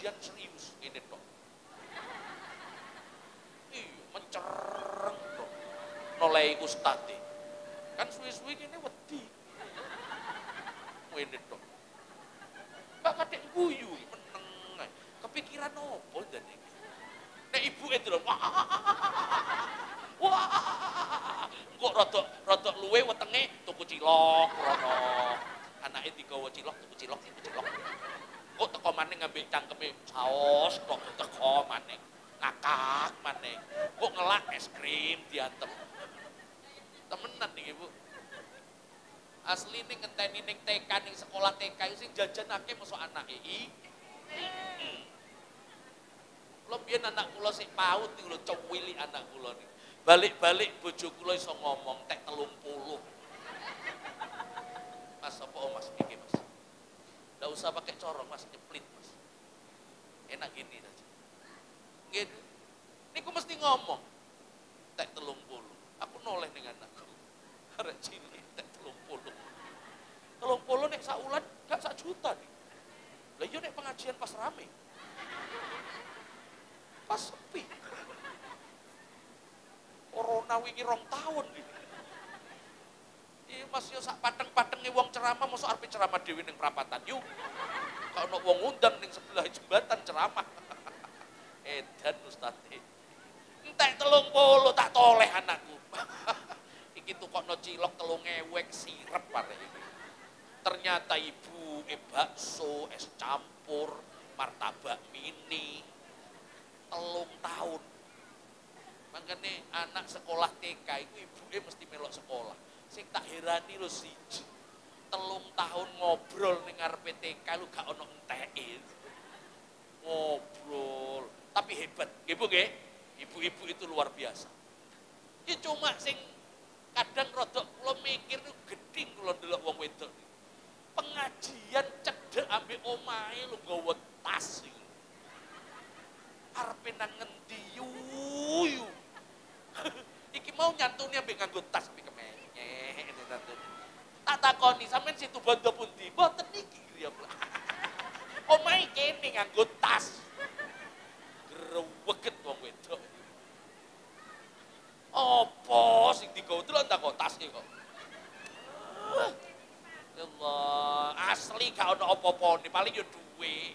nek pengajian serius ngene tok. Iya, mencereng tok. Nolai ustadz Kan suwi-suwi kene wedi. Ngene tok. Mbak kadek guyu meneng. Kepikiran opo dan iki? Nek ibu itu wah. Wah. Kok rodok rodok luwe wetenge tuku cilok rono. Anake digawa cilok tuku cilok tuku cilok. Kok teko maning ngambil cangkeme saos kok teko maning. Ngakak maning. Kok ngelak es krim diantem. Temenan nih Ibu. Asli nih ngenteni ning TK ning sekolah TK sing jajanake mosok anake i. Kula biyen anak kula sik paut niku lho cewili anak kula nih. Balik-balik bojo kula iso ngomong tek 30. Mas apa oh, Mas iki Mas? Enggak usah pakai corong Mas, nyeplit. Enak gini saja. Gini. Niku mesti ngomong. Tek 30. Aku noleh dengan anakku. Arek cilik tek 30. 30 nek sak ulan gak sak juta nih. Lah iya nek pengajian pas rame. Pas sepi. Corona wingi rong tahun gitu. Iya mas yo sak pateng-patenge wong ceramah mosok arep ceramah dhewe ning prapatan yuk. Kalau wong undang ning sebelah jembatan ceramah. Edan Ustaz. Entek telung puluh tak toleh anakku. iki tukokno cilok telung ewek sirep pare iki. Ternyata ibu e bakso, es campur, martabak mini. Telung tahun. Makanya anak sekolah TK itu ibunya mesti melok sekolah sing tak herani lho siji. Telung tahun ngobrol ning ngarepe TK lu gak ono enteke. Ngobrol, tapi hebat. Ibu nggih? Ibu-ibu itu luar biasa. Ya cuma sing kadang rodok kula mikir tuh geding kula ndelok wong wedok. Pengajian cedek ambek omahe lu nggawa tas iki. Arepe nang ngendi yu. Iki mau nyantuni ambek nganggo tas ambek kemenyek nyantuni. Tak takoni sampean situ bondo pundi? Mboten niki griya. Omahe kene nganggo tas. Greweget wong wedok. Apa sing digawa delok tak kok tas kok. Ya Allah, asli gak ono apa-apa paling yo duwe.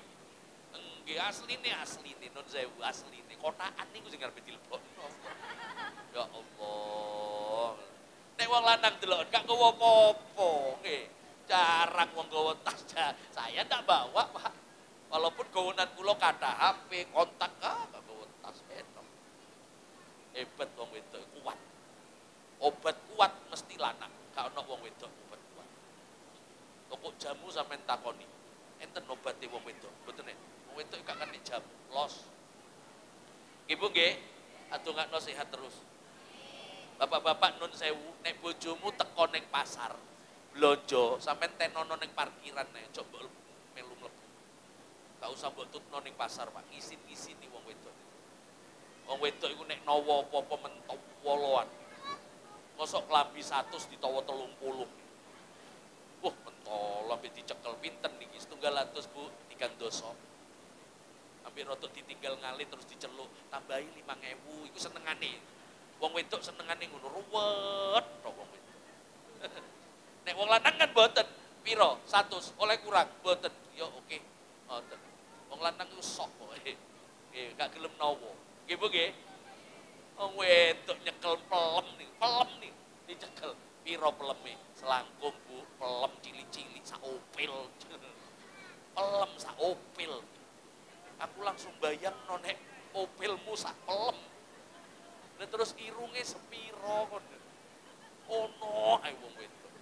Nggih asline asline non sewu asline kotaan niku sing arep dilebokno. Ya Allah. Nek wong lanang delok gak nggawa apa-apa, nggih. Jarang wong nggawa tas. Saya ndak bawa, Pak. Walaupun gawanan kula kata HP, kontak ah gak nggawa tas enak. Hebat wong wedok kuat. Obat kuat mesti lanang. Gak ono wong wedok obat kuat. Toko jamu sampean takoni. Enten obate wong wedok, mboten nek. Wong wedok gak kan jamu, los. Ibu nggih, atungak nasihat terus. Bapak-bapak nun sewu, nek bojomu teko ning pasar, blonjo, sampean tenono ning parkiran nek coba melu mlebu. Gak usah mbok tutno ning pasar, Pak. Ngisin-ngisini wong wedok. Wong wedok iku nek nawa apa-apa mentok woloan. Mosok klambi 100 ditawa 30. Wah, mentol sampai dicekel pinten niki setunggal atus Bu, tiga dosa. Ambil rotok ditinggal ngali terus diceluk, tambahi 5000 iku senengane. Wong wedok senengane ngono ruwet tok wong wedok. Nek wong lanang kan boten, piro? 100 oleh kurang boten. Ya oke. Boten. Wong lanang iku sok pokoke. Nggih, gak gelem nawa. Nggih Bu nggih. Wong wedok nyekel pelem nih, pelem nih dicekel. Piro peleme? Selangkung Bu, pelem cili-cili sak opil. pelem sak opil. Aku langsung bayang nonek opilmu sak pelem. Dan terus irunge sepiro kon. Ono ae wong wedok.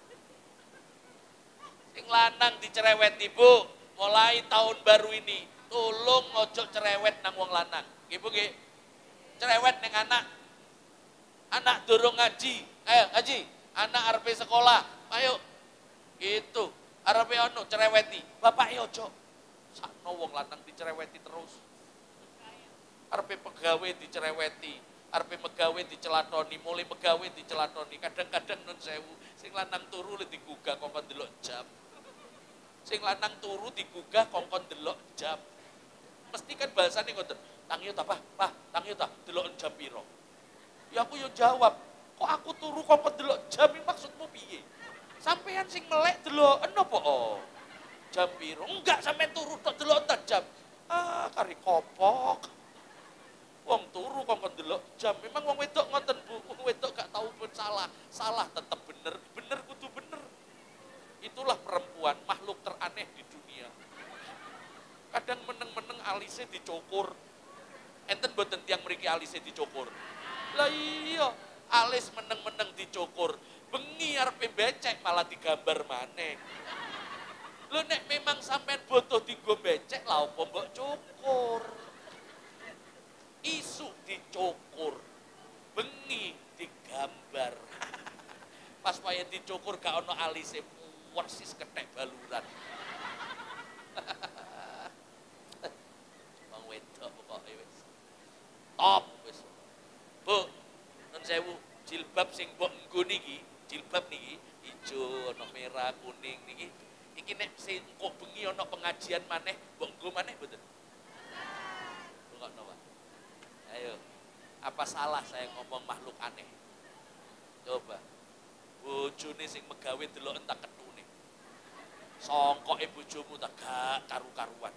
Sing lanang dicerewet Ibu, mulai tahun baru ini, tolong ojo cerewet nang wong lanang. Ibu nggih. Cerewet nang anak. Anak durung ngaji. Ayo ngaji, anak arep sekolah. Ayo. Gitu. Arep ono cereweti. Bapak yo ojo. Sakno wong lanang dicereweti terus. Arep pegawai dicereweti arep megawe dicelatoni, mulai megawe dicelatoni. Kadang-kadang non sewu, sing lanang turu le digugah kongkon delok jam. Sing lanang turu digugah kongkon delok jam. Mesti kan bahasane ngoten. Tangi ta, Pak? Pak, tangi ta, delok jam piro? Ya aku yo jawab, kok aku turu kongkon delok jam iki maksudmu piye? Sampean sing melek delok enopo? Oh. Jam piro? Enggak sampe turu tok delok jam. Ah, kari kopok. Wong turu kok ndelok jam. Memang wong wedok ngoten Bu, wong wedok gak tahu pun salah. Salah tetap bener, bener kudu bener. Itulah perempuan, makhluk teraneh di dunia. Kadang meneng-meneng alisnya dicukur. Enten boten tiang mriki alisnya dicukur. Lah iya, alis meneng-meneng dicukur. Bengi arep becek malah digambar maneh. Lho nek memang sampean butuh dienggo becek lah apa mbok cukur. Isu dicukur. Bengi digambar. Pas wayah dicukur gak ono alise persis ketek baluran. Wong wedok pokoke wis. Top wis. Bu, nun sewu, jilbab sing mbok nggo niki, jilbab niki ijo, ono merah, kuning niki. Iki nek sing kok bengi ono pengajian maneh, mbok nggo maneh mboten? Rungokno, Pak. Ayo. Apa salah saya ngomong makhluk aneh? Coba. Bojone sing megawe delok entak ketune. Songkoke bojomu tak gak karu-karuan.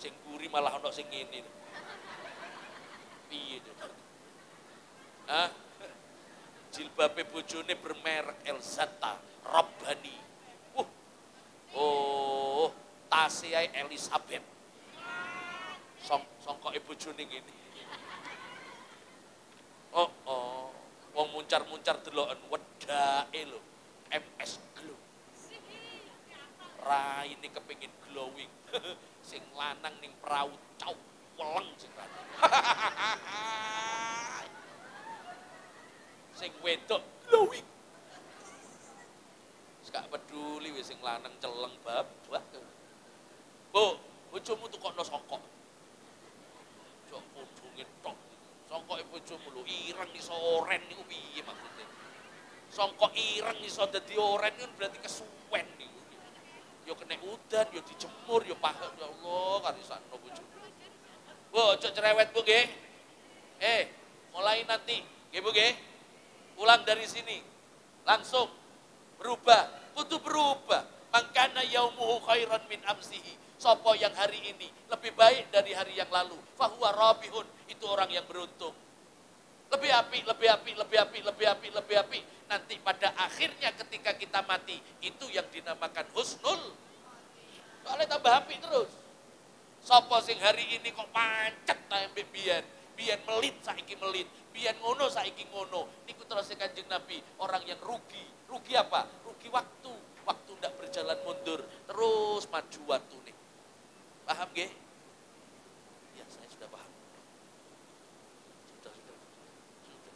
Sing kuri malah ono sing ngene. Piye coba? Hah? Jilbabe bojone bermerek Elzata Rabbani. Uh. Oh, tase ae Elizabeth. Song songkoke bojone ngene. Oh, oh. Wong muncar-muncar deloken wedake lho. MS Glow. Raine kepengin glowing. sing lanang ning perahu cau weleng sing sing wedok glowing. Gak peduli wis sing lanang celeng babah. Bu, bojomu tukokno songkok. Jok kudunge tok. Songkoke bojomu lho ireng iso oren niku piye maksudnya? Songkok ireng iso dadi oren niku berarti kesuwen niku. Yo kena udan, yo dijemur, yo paham ya Allah karisano bojomu. Bu, ojo cerewet Bu nggih. Eh, mulai nanti, nggih Bu nggih. Pulang dari sini langsung berubah, kudu berubah. Mangkana yaumuhu khairan min amsihi. Sopo yang hari ini lebih baik dari hari yang lalu. Fahuwa rabihun. Itu orang yang beruntung. Lebih api, lebih api, lebih api, lebih api, lebih api. Nanti pada akhirnya ketika kita mati, itu yang dinamakan husnul. Soalnya tambah api terus. Sopo sing hari ini kok pancet ta biyen. Biyen melit saiki melit, biyen ngono saiki ngono. Niku terus Kanjeng Nabi, orang yang rugi. Rugi apa? Rugi waktu. Waktu ndak berjalan mundur, terus maju waktu nih. Paham nggih? Ya, saya sudah paham. Sudah, sudah. Sudah.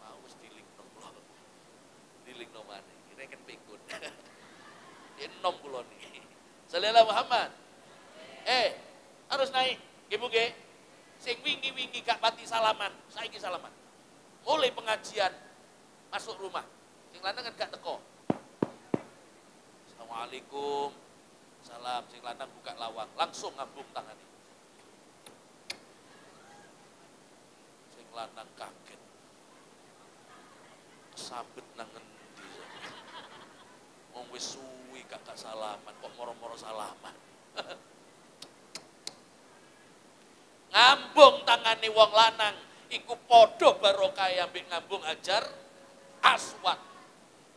Mau wis dilingno kula. Dilingno maneh. Kira kan pikun. Enom kula niki. Sallallahu Muhammad. Eh, harus naik. Ibu ge. Sing wingi-wingi gak pati salaman, saiki salaman. Mulai pengajian masuk rumah. Sing lanang kan gak teko. Assalamualaikum. Salam, sing lanang buka lawang, langsung ngambung tangan ini. Sing lanang kaget. Kesabet nang. Wong wis suwi gak salaman, kok moro-moro salaman. ngambung tangane wong lanang iku padha barokah ambek ngambung ajar aswat.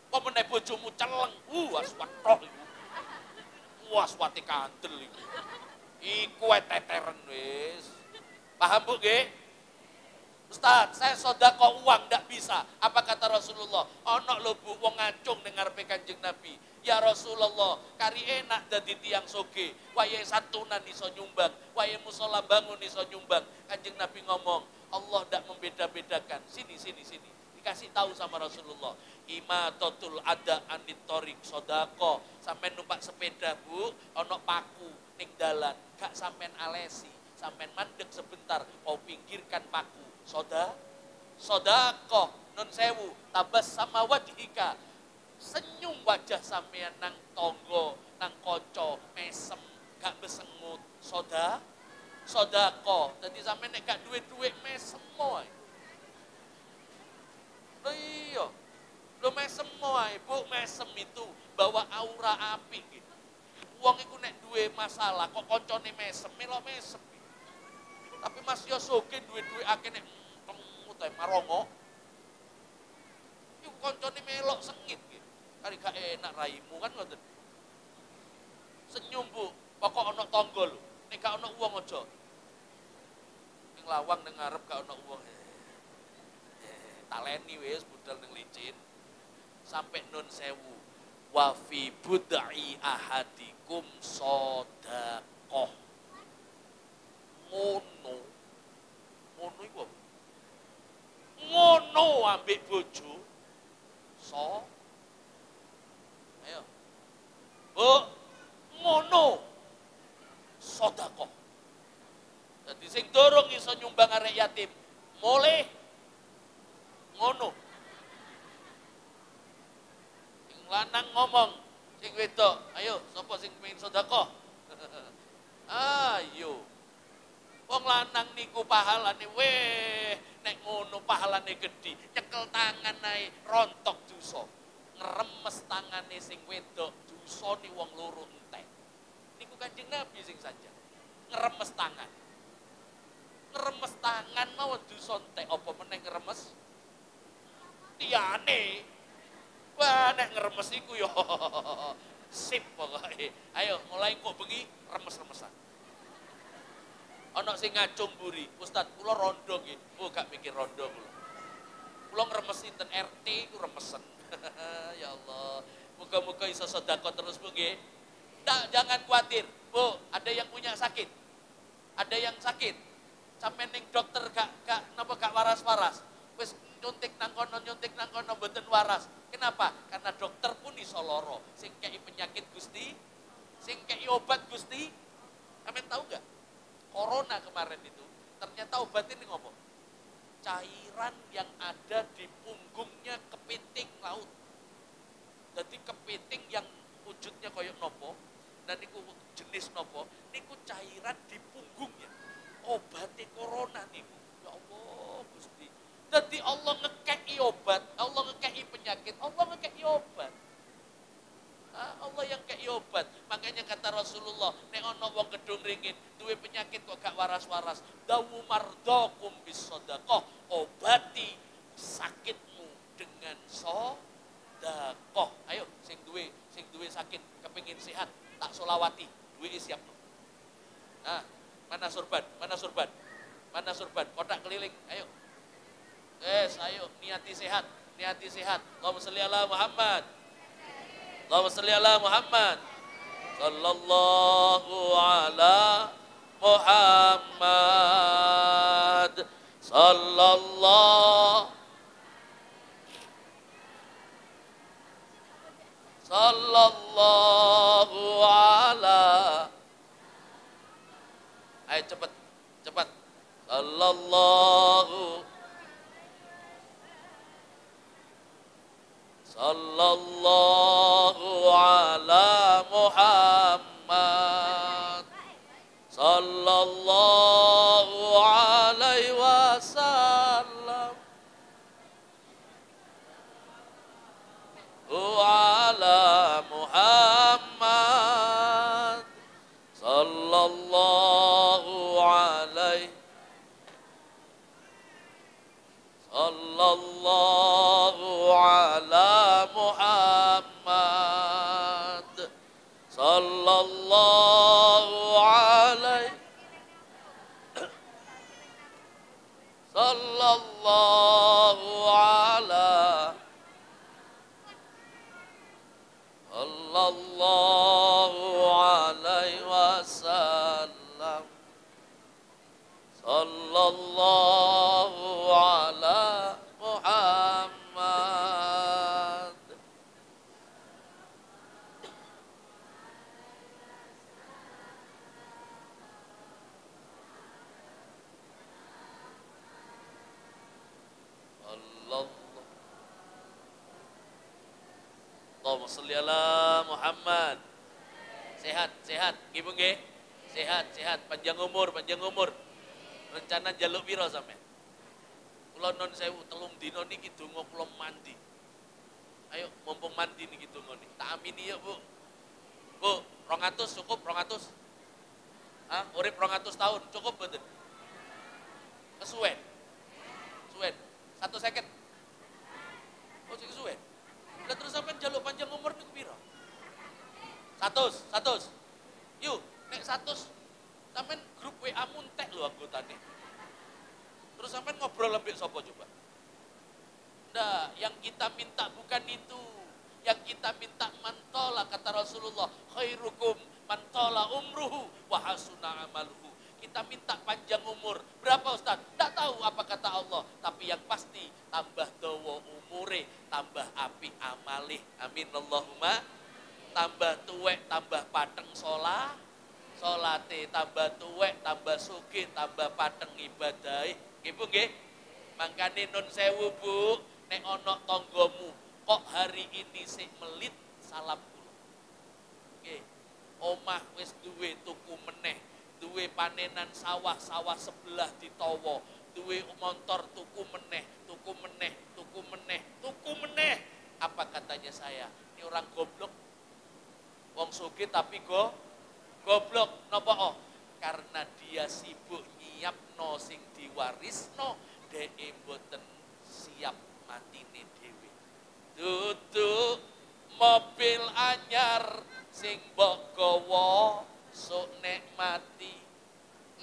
Kok meneh bojomu celeng? Uh aswat tok iku. Uh aswate kandel iku. Iku teteren wis. Paham Bu nggih Ustaz, saya sodako uang ndak bisa. Apa kata Rasulullah? Ono lo bu, wong ngacung dengar kanjeng Nabi. Ya Rasulullah, kari enak dadi tiang soge. Waya santunan iso nyumbang, waya musola bangun iso nyumbang. Kanjeng Nabi ngomong, Allah ndak membeda-bedakan. Sini, sini, sini. Dikasih tahu sama Rasulullah. Ima totul ada anitorik sodako. Sampai numpak sepeda bu, ono paku, ning dalan. Gak sampean alesi, sampean mandek sebentar, mau pinggirkan paku soda, sodako, non sewu, tabas sama wajhika, senyum wajah sampean nang tonggo, nang koco, mesem, gak besengut, soda, sodako, jadi sampean nek gak duit-duit mesem moy. Lo lo mesem moy, bu mesem itu bawa aura api gitu. Uang iku nek duwe masalah, kok koncone mesem, melo mesem. Tapi Mas Yosoge duwe-duwe akeh nek teh marongo. Iku koncone melok sengit gitu. Kari gak nak raimu kan ngoten. Senyum Bu, pokok ana tangga lho. Nek gak uang aja. Ning lawang ning ngarep gak ana uang. Eh, taleni wis budal ning licin. Sampai nun sewu. Wa fi bud'i ahadikum sodakoh. Ngono. Ngono iku apa? Ngono ambek bojo. So. Ayo. Bu, ngono. Sodakoh. Jadi sing dorong iso nyumbang arek yatim. Mulai ngono. Sing lanang ngomong, sing wedok, ayo sapa sing pengen sedekah? ayo. Wong lanang niku pahalane weh nek ngono pahalane gedhi, nyekel tangan nae rontok dosa. Ngremes tangane sing wedok dosane wong loro entek. Niku Kanjeng Nabi sing saja. Ngremes tangan. Ngremes tangan mawon dosa entek apa meneh ngremes? Tiyane. Wah, nek ngremes iku yo sip pokoke. Ayo mulai kok bengi remes-remesan. Ana sing ngacung buri, Ustaz, kula rondo nggih. Oh, gak mikir rondo kula. Kula ngremes sinten RT ku remesen. ya Allah. Muga-muga iso sedekah terus Bu. Tak, jangan khawatir. Bu, ada yang punya sakit. Ada yang sakit. Sampai ning dokter gak gak napa gak waras-waras. Wis nyuntik nang kono nyuntik nang kono waras. Kenapa? Karena dokter pun iso lara. Sing penyakit Gusti, sing kei obat Gusti. Sampeyan tahu gak? Corona kemarin itu ternyata obatnya ini ngomong cairan yang ada di punggungnya kepiting laut. Jadi kepiting yang wujudnya koyok nopo dan niku jenis nopo, niku cairan di punggungnya. Obatnya corona niku. Ya Allah, Gusti. Jadi Allah ngekei obat, Allah ngekei penyakit, Allah ngekei obat. Ah, Allah yang kei obat. Makanya kata Rasulullah, nek ono wong gedung ringin, duwe penyakit kok gak waras-waras. Dawu mardokum bisodakoh, obati sakitmu dengan sodakoh. Ayo, sing duwe, sing duwe sakit, kepingin sehat, tak solawati, duwe siap. Nah, mana surban, mana surban, mana surban, kotak keliling, ayo. Yes, ayo, niati sehat, niati sehat. Allahumma salli ala Muhammad. Allahumma salli ala Muhammad. Sallallahu ala Muhammad. Sallallahu Sallallahu ala Ayo cepat, cepat. Sallallahu salli ala Muhammad Sehat, sehat, ibu nggih? Sehat, sehat, panjang umur, panjang umur. Rencana jaluk piro sampe? Kula non sewu telung dino niki donga kula mandi. Ayo mumpung mandi niki donga niki. Tak amini ya, Bu. Bu, 200 cukup 200? Hah? Urip 200 tahun cukup mboten? Kesuwen. Suwen. Satu seket. Oh, sing suwen. Lah terus sampean jaluk panjang umur niku piro? 100. Yuk, nek 100 sampean grup WA muntek lho anggotane. Terus sampean ngobrol lebih sapa coba? Ndak, yang kita minta bukan itu. Yang kita minta mantola kata Rasulullah, khairukum mantola umruhu wa hasuna amaluhu. Kita minta panjang umur. Berapa Ustaz? Tidak tahu apa kata Allah. Tapi yang pasti tambah dawa umure, tambah api amalih. Amin Allahumma. Tambah tuwek, tambah pateng sholat, Solate tambah tuwek, tambah suki, tambah pateng ibadah. Ibu nggih? Mangkane nun sewu Bu, nek onok tonggomu kok hari ini sik melit salam kula. Nggih. Omah wis duwe tuku meneh, duwe panenan sawah-sawah sebelah ditawa, duwe motor tuku meneh, tuku meneh, tuku meneh, tuku meneh. Apa katanya saya? Ini orang goblok. Wong suki tapi go goblok nopo oh? Karena dia sibuk nyiap no sing diwarisno, de mboten siap mati nih dewi. Duduk mobil anyar sing mbok gawa sok mati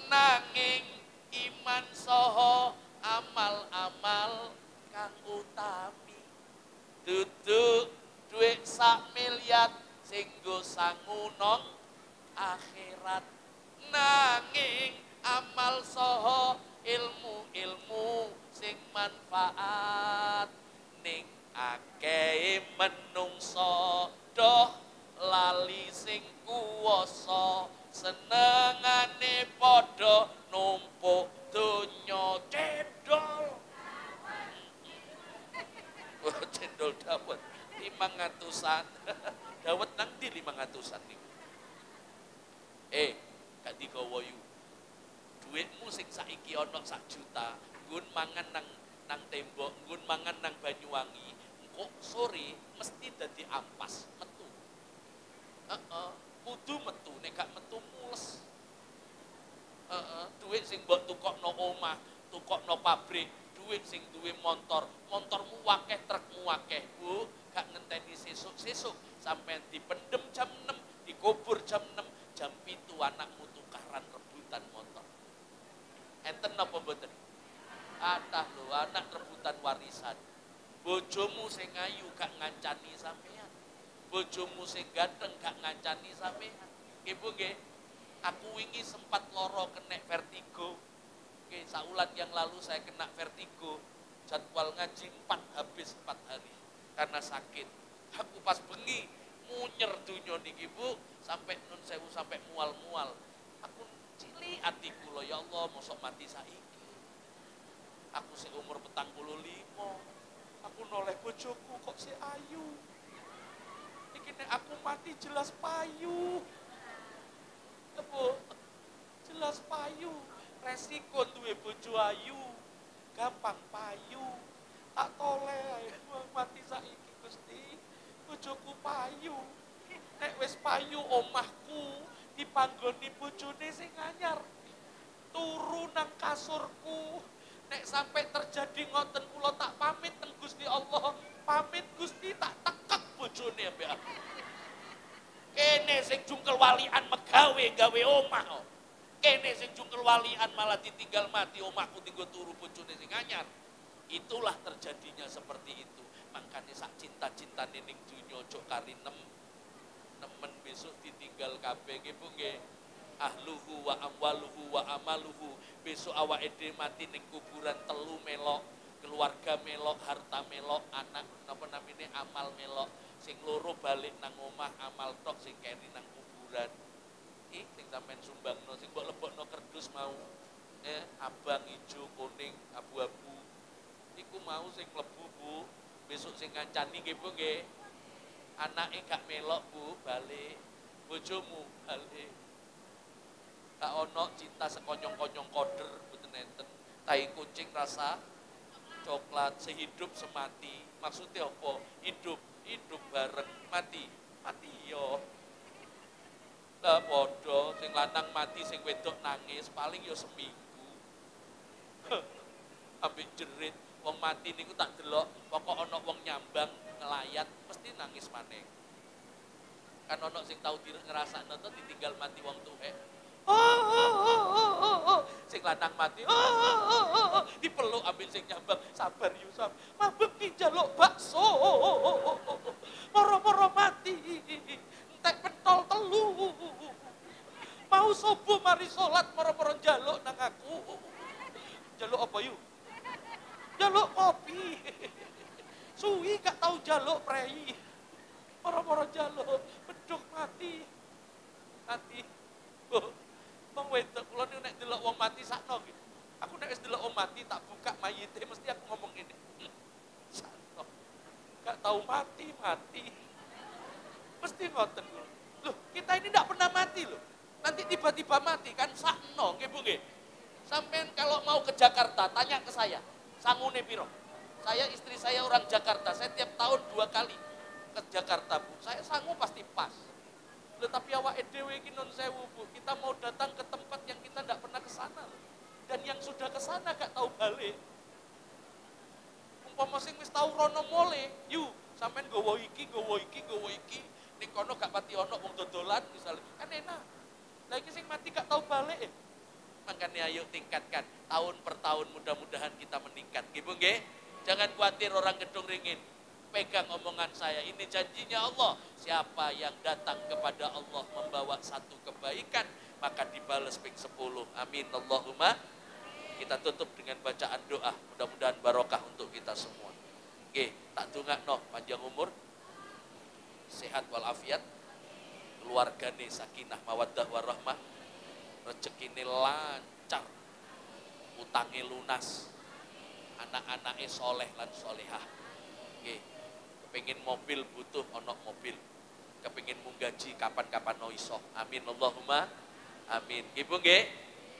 nanging iman soho amal-amal kang utami. Duduk duit sak miliar sing go sangunong akhirat. Nanging amal soho ilmu-ilmu sing manfaat. Ning akeh menungso doh lali sing kuwasa. Senengane padha numpuk donya cendol. Oh, cendol dawet lima ngatusan dawet nanti lima ngatusan nih eh gak digawa yu. Duitmu sing saiki ana sak juta nggun mangan nang nang tembok nggun mangan nang Banyuwangi kok sore mesti dadi ampas metu. Heeh kudu metu nek metu mules. Heeh duit sing mbok tukokno omah tukokno pabrik duit sing duwe motor motormu wakeh trukmu wakeh Bu gak ngenteni sesuk-sesuk. Sampai dipendem jam 6 dikubur jam 6 jam itu anakmu tukaran rebutan motor. Enten apa mboten Atah lho anak rebutan warisan. Bojomu sing ayu gak ngancani sampean. Bojomu sing ganteng gak ngancani sampean. Nggih Bu nggih. Aku wingi sempat loro kena vertigo. Oke, saulan yang lalu saya kena vertigo. Jadwal ngaji 4 habis 4 hari. Karena sakit. Aku pas bengi munyer dunia niki Bu. Sampai nun sewu sampai mual-mual. Aku cili atiku lo ya Allah mosok mati saiki aku si umur petang puluh limo aku noleh bojoku kok si ayu? Iki nek aku mati jelas payu. Apa? jelas payu. Resiko duwe bojo ayu gampang payu. Tak toleh mati saiki Gusti. Bojoku payu. Nek wis payu omahku dipanggoni bojone sing anyar. Turu nang kasurku nek sampai terjadi ngoten kula tak pamit teng Gusti Allah. Pamit Gusti tak tekek bojone aku kene sing jungkel walian megawe gawe omah oh. kene sing jungkel walian malah ditinggal mati omahku tinggal turu bojone sing anyar. Itulah terjadinya seperti itu. Makanya sak cinta-cinta ning dunya ojo kari nem nemen besok ditinggal kabeh nggih Bu nggih ahluhu wa amwaluhu wa amaluhu. Besok awak ede mati ning kuburan telu melok keluarga melok harta melok anak napa namine amal melok. Sing loro balik nang omah amal tok sing keri nang kuburan. Ih sing sampean sumbangno sing mbok lebokno kerdus mau eh abang ijo kuning abu-abu. Iku mau sing mlebu Bu. Besok sing ngancani nggih Bu nggih. Anake gak melok Bu balik. Bojomu balik gak ono cinta sekonyong-konyong koder mboten enten. Tai kucing rasa coklat sehidup semati. Maksudnya apa? Hidup hidup bareng mati mati yo. Lah podo sing lanang mati sing wedok nangis paling yo seminggu. Ambil jerit wong mati niku tak delok pokok ono wong nyambang ngelayat mesti nangis maneh. Kan ono sing diri ngerasa nonton ditinggal mati wong tuhe. Oh, oh, oh, oh, oh, oh. Sing lanang mati. Oh, oh, oh, oh, oh. Dipeluk ambil sing nyambang. Sabar Yusuf. Mabuk ki jaluk bakso. Oh, oh, oh, oh, oh. Moro-moro mati. Entek pentol telu. Mau subuh mari sholat moro-moro jaluk nang aku. Jaluk apa yuk? Jaluk kopi. Suwi gak tahu jaluk prei. Moro-moro jaluk, beduk mati. Mati. Oh, wong wedok kula niku nek delok wong mati sakno gitu. Aku nek wis delok wong mati tak buka mayite mesti aku ngomong ini. Sakno. Gak tahu mati, mati. Mesti ngoten kula. Loh, kita ini tidak pernah mati loh. Nanti tiba-tiba mati kan sakno nggih Bu nggih. Sampean kalau mau ke Jakarta tanya ke saya. Sangune piro? Saya istri saya orang Jakarta, saya tiap tahun dua kali ke Jakarta Bu. Saya sanggup pasti pas. Loh, tapi awak EDW ini non sewu Bu. Kita mau datang ke tempat yang kita tidak pernah ke sana. Dan yang sudah ke sana gak tahu balik. Umpama sing wis tahu rono mole, yu sampean gowo iki, gowo iki, gowo iki. Ning kono gak pati ono wong dodolan misalnya. Kan enak. Lagi sing mati gak tahu balik eh. Makanya ayo tingkatkan tahun per tahun mudah-mudahan kita meningkat. Gitu? Jangan khawatir orang gedung ringin. Pegang omongan saya. Ini janjinya Allah. Siapa yang datang kepada Allah membawa satu kebaikan, maka dibalas ping 10. Amin. Allahumma. Kita tutup dengan bacaan doa. Mudah-mudahan barokah untuk kita semua. Oke, tak tunggu no panjang umur, sehat walafiat, keluargane sakinah mawaddah warahmah, rezekine lancar, utangnya lunas, anak-anaknya soleh lan solehah. Oke, kepingin mobil butuh onok mobil, kepingin menggaji kapan-kapan no iso. Amin Allahumma amin. Ibu nggih,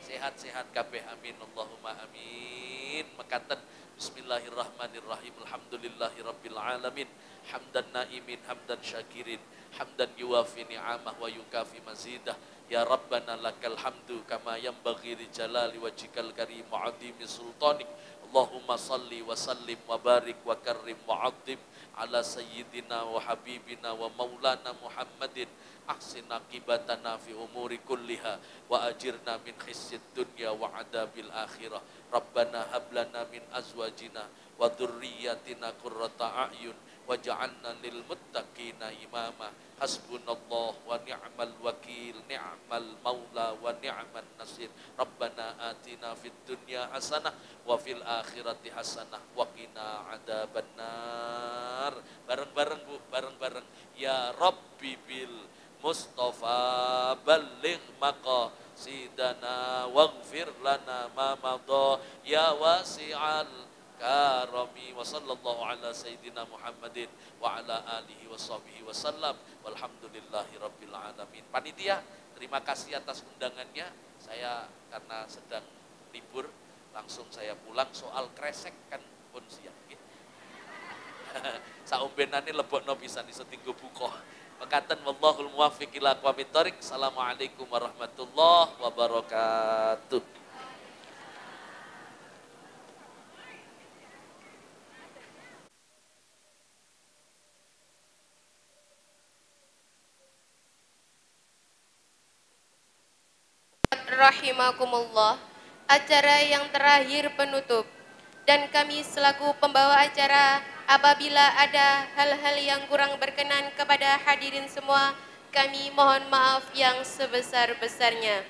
sehat-sehat kabeh amin Allahumma amin. Mekaten Bismillahirrahmanirrahim. Alhamdulillahi rabbil alamin. Hamdan naimin, hamdan syakirin, hamdan yuwafi ni'amah wa yukafi mazidah. Ya Rabbana lakal hamdu kama yanbaghi li jalali wajhikal karim wa sultanik. Allahumma salli wa sallim wa barik wa karrim wa azim ala sayyidina wa habibina wa maulana Muhammadin ahsin akibatana fi umuri kulliha wa ajirna min khisyid dunya wa adabil akhirah Waj'alna lil muttaqina imama. Hasbunallah wa ni'mal wakil ni'mal maula wa ni'man nasir. Rabbana atina fid dunya hasanah wa fil akhirati hasanah wa qina adzabannar. Bareng-bareng Bu bareng-bareng. Ya rabbi bil mustafa balligh maqasidana waghfir lana ma madha. Ya wasi'al karami wa sallallahu ala sayyidina Muhammadin wa ala alihi wa sahbihi wa sallam. Walhamdulillahi rabbil alamin. Panitia terima kasih atas undangannya. Saya karena sedang libur langsung saya pulang. Soal kresek kan pun siap gitu. saumbenane lebokno bisa disetinggo buko Mekatan wallahul muwaffiq ila aqwamit Assalamualaikum warahmatullahi wabarakatuh. Rahimakumullah. Acara yang terakhir penutup. Dan kami selaku pembawa acara apabila ada hal-hal yang kurang berkenan kepada hadirin semua kami mohon maaf yang sebesar-besarnya.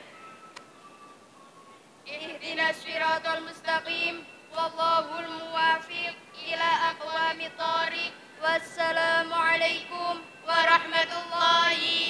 Ihdinas siratal mustaqim. Wallahul muwafiq. Ila aqwamit thariq wassalamualaikum warahmatullahi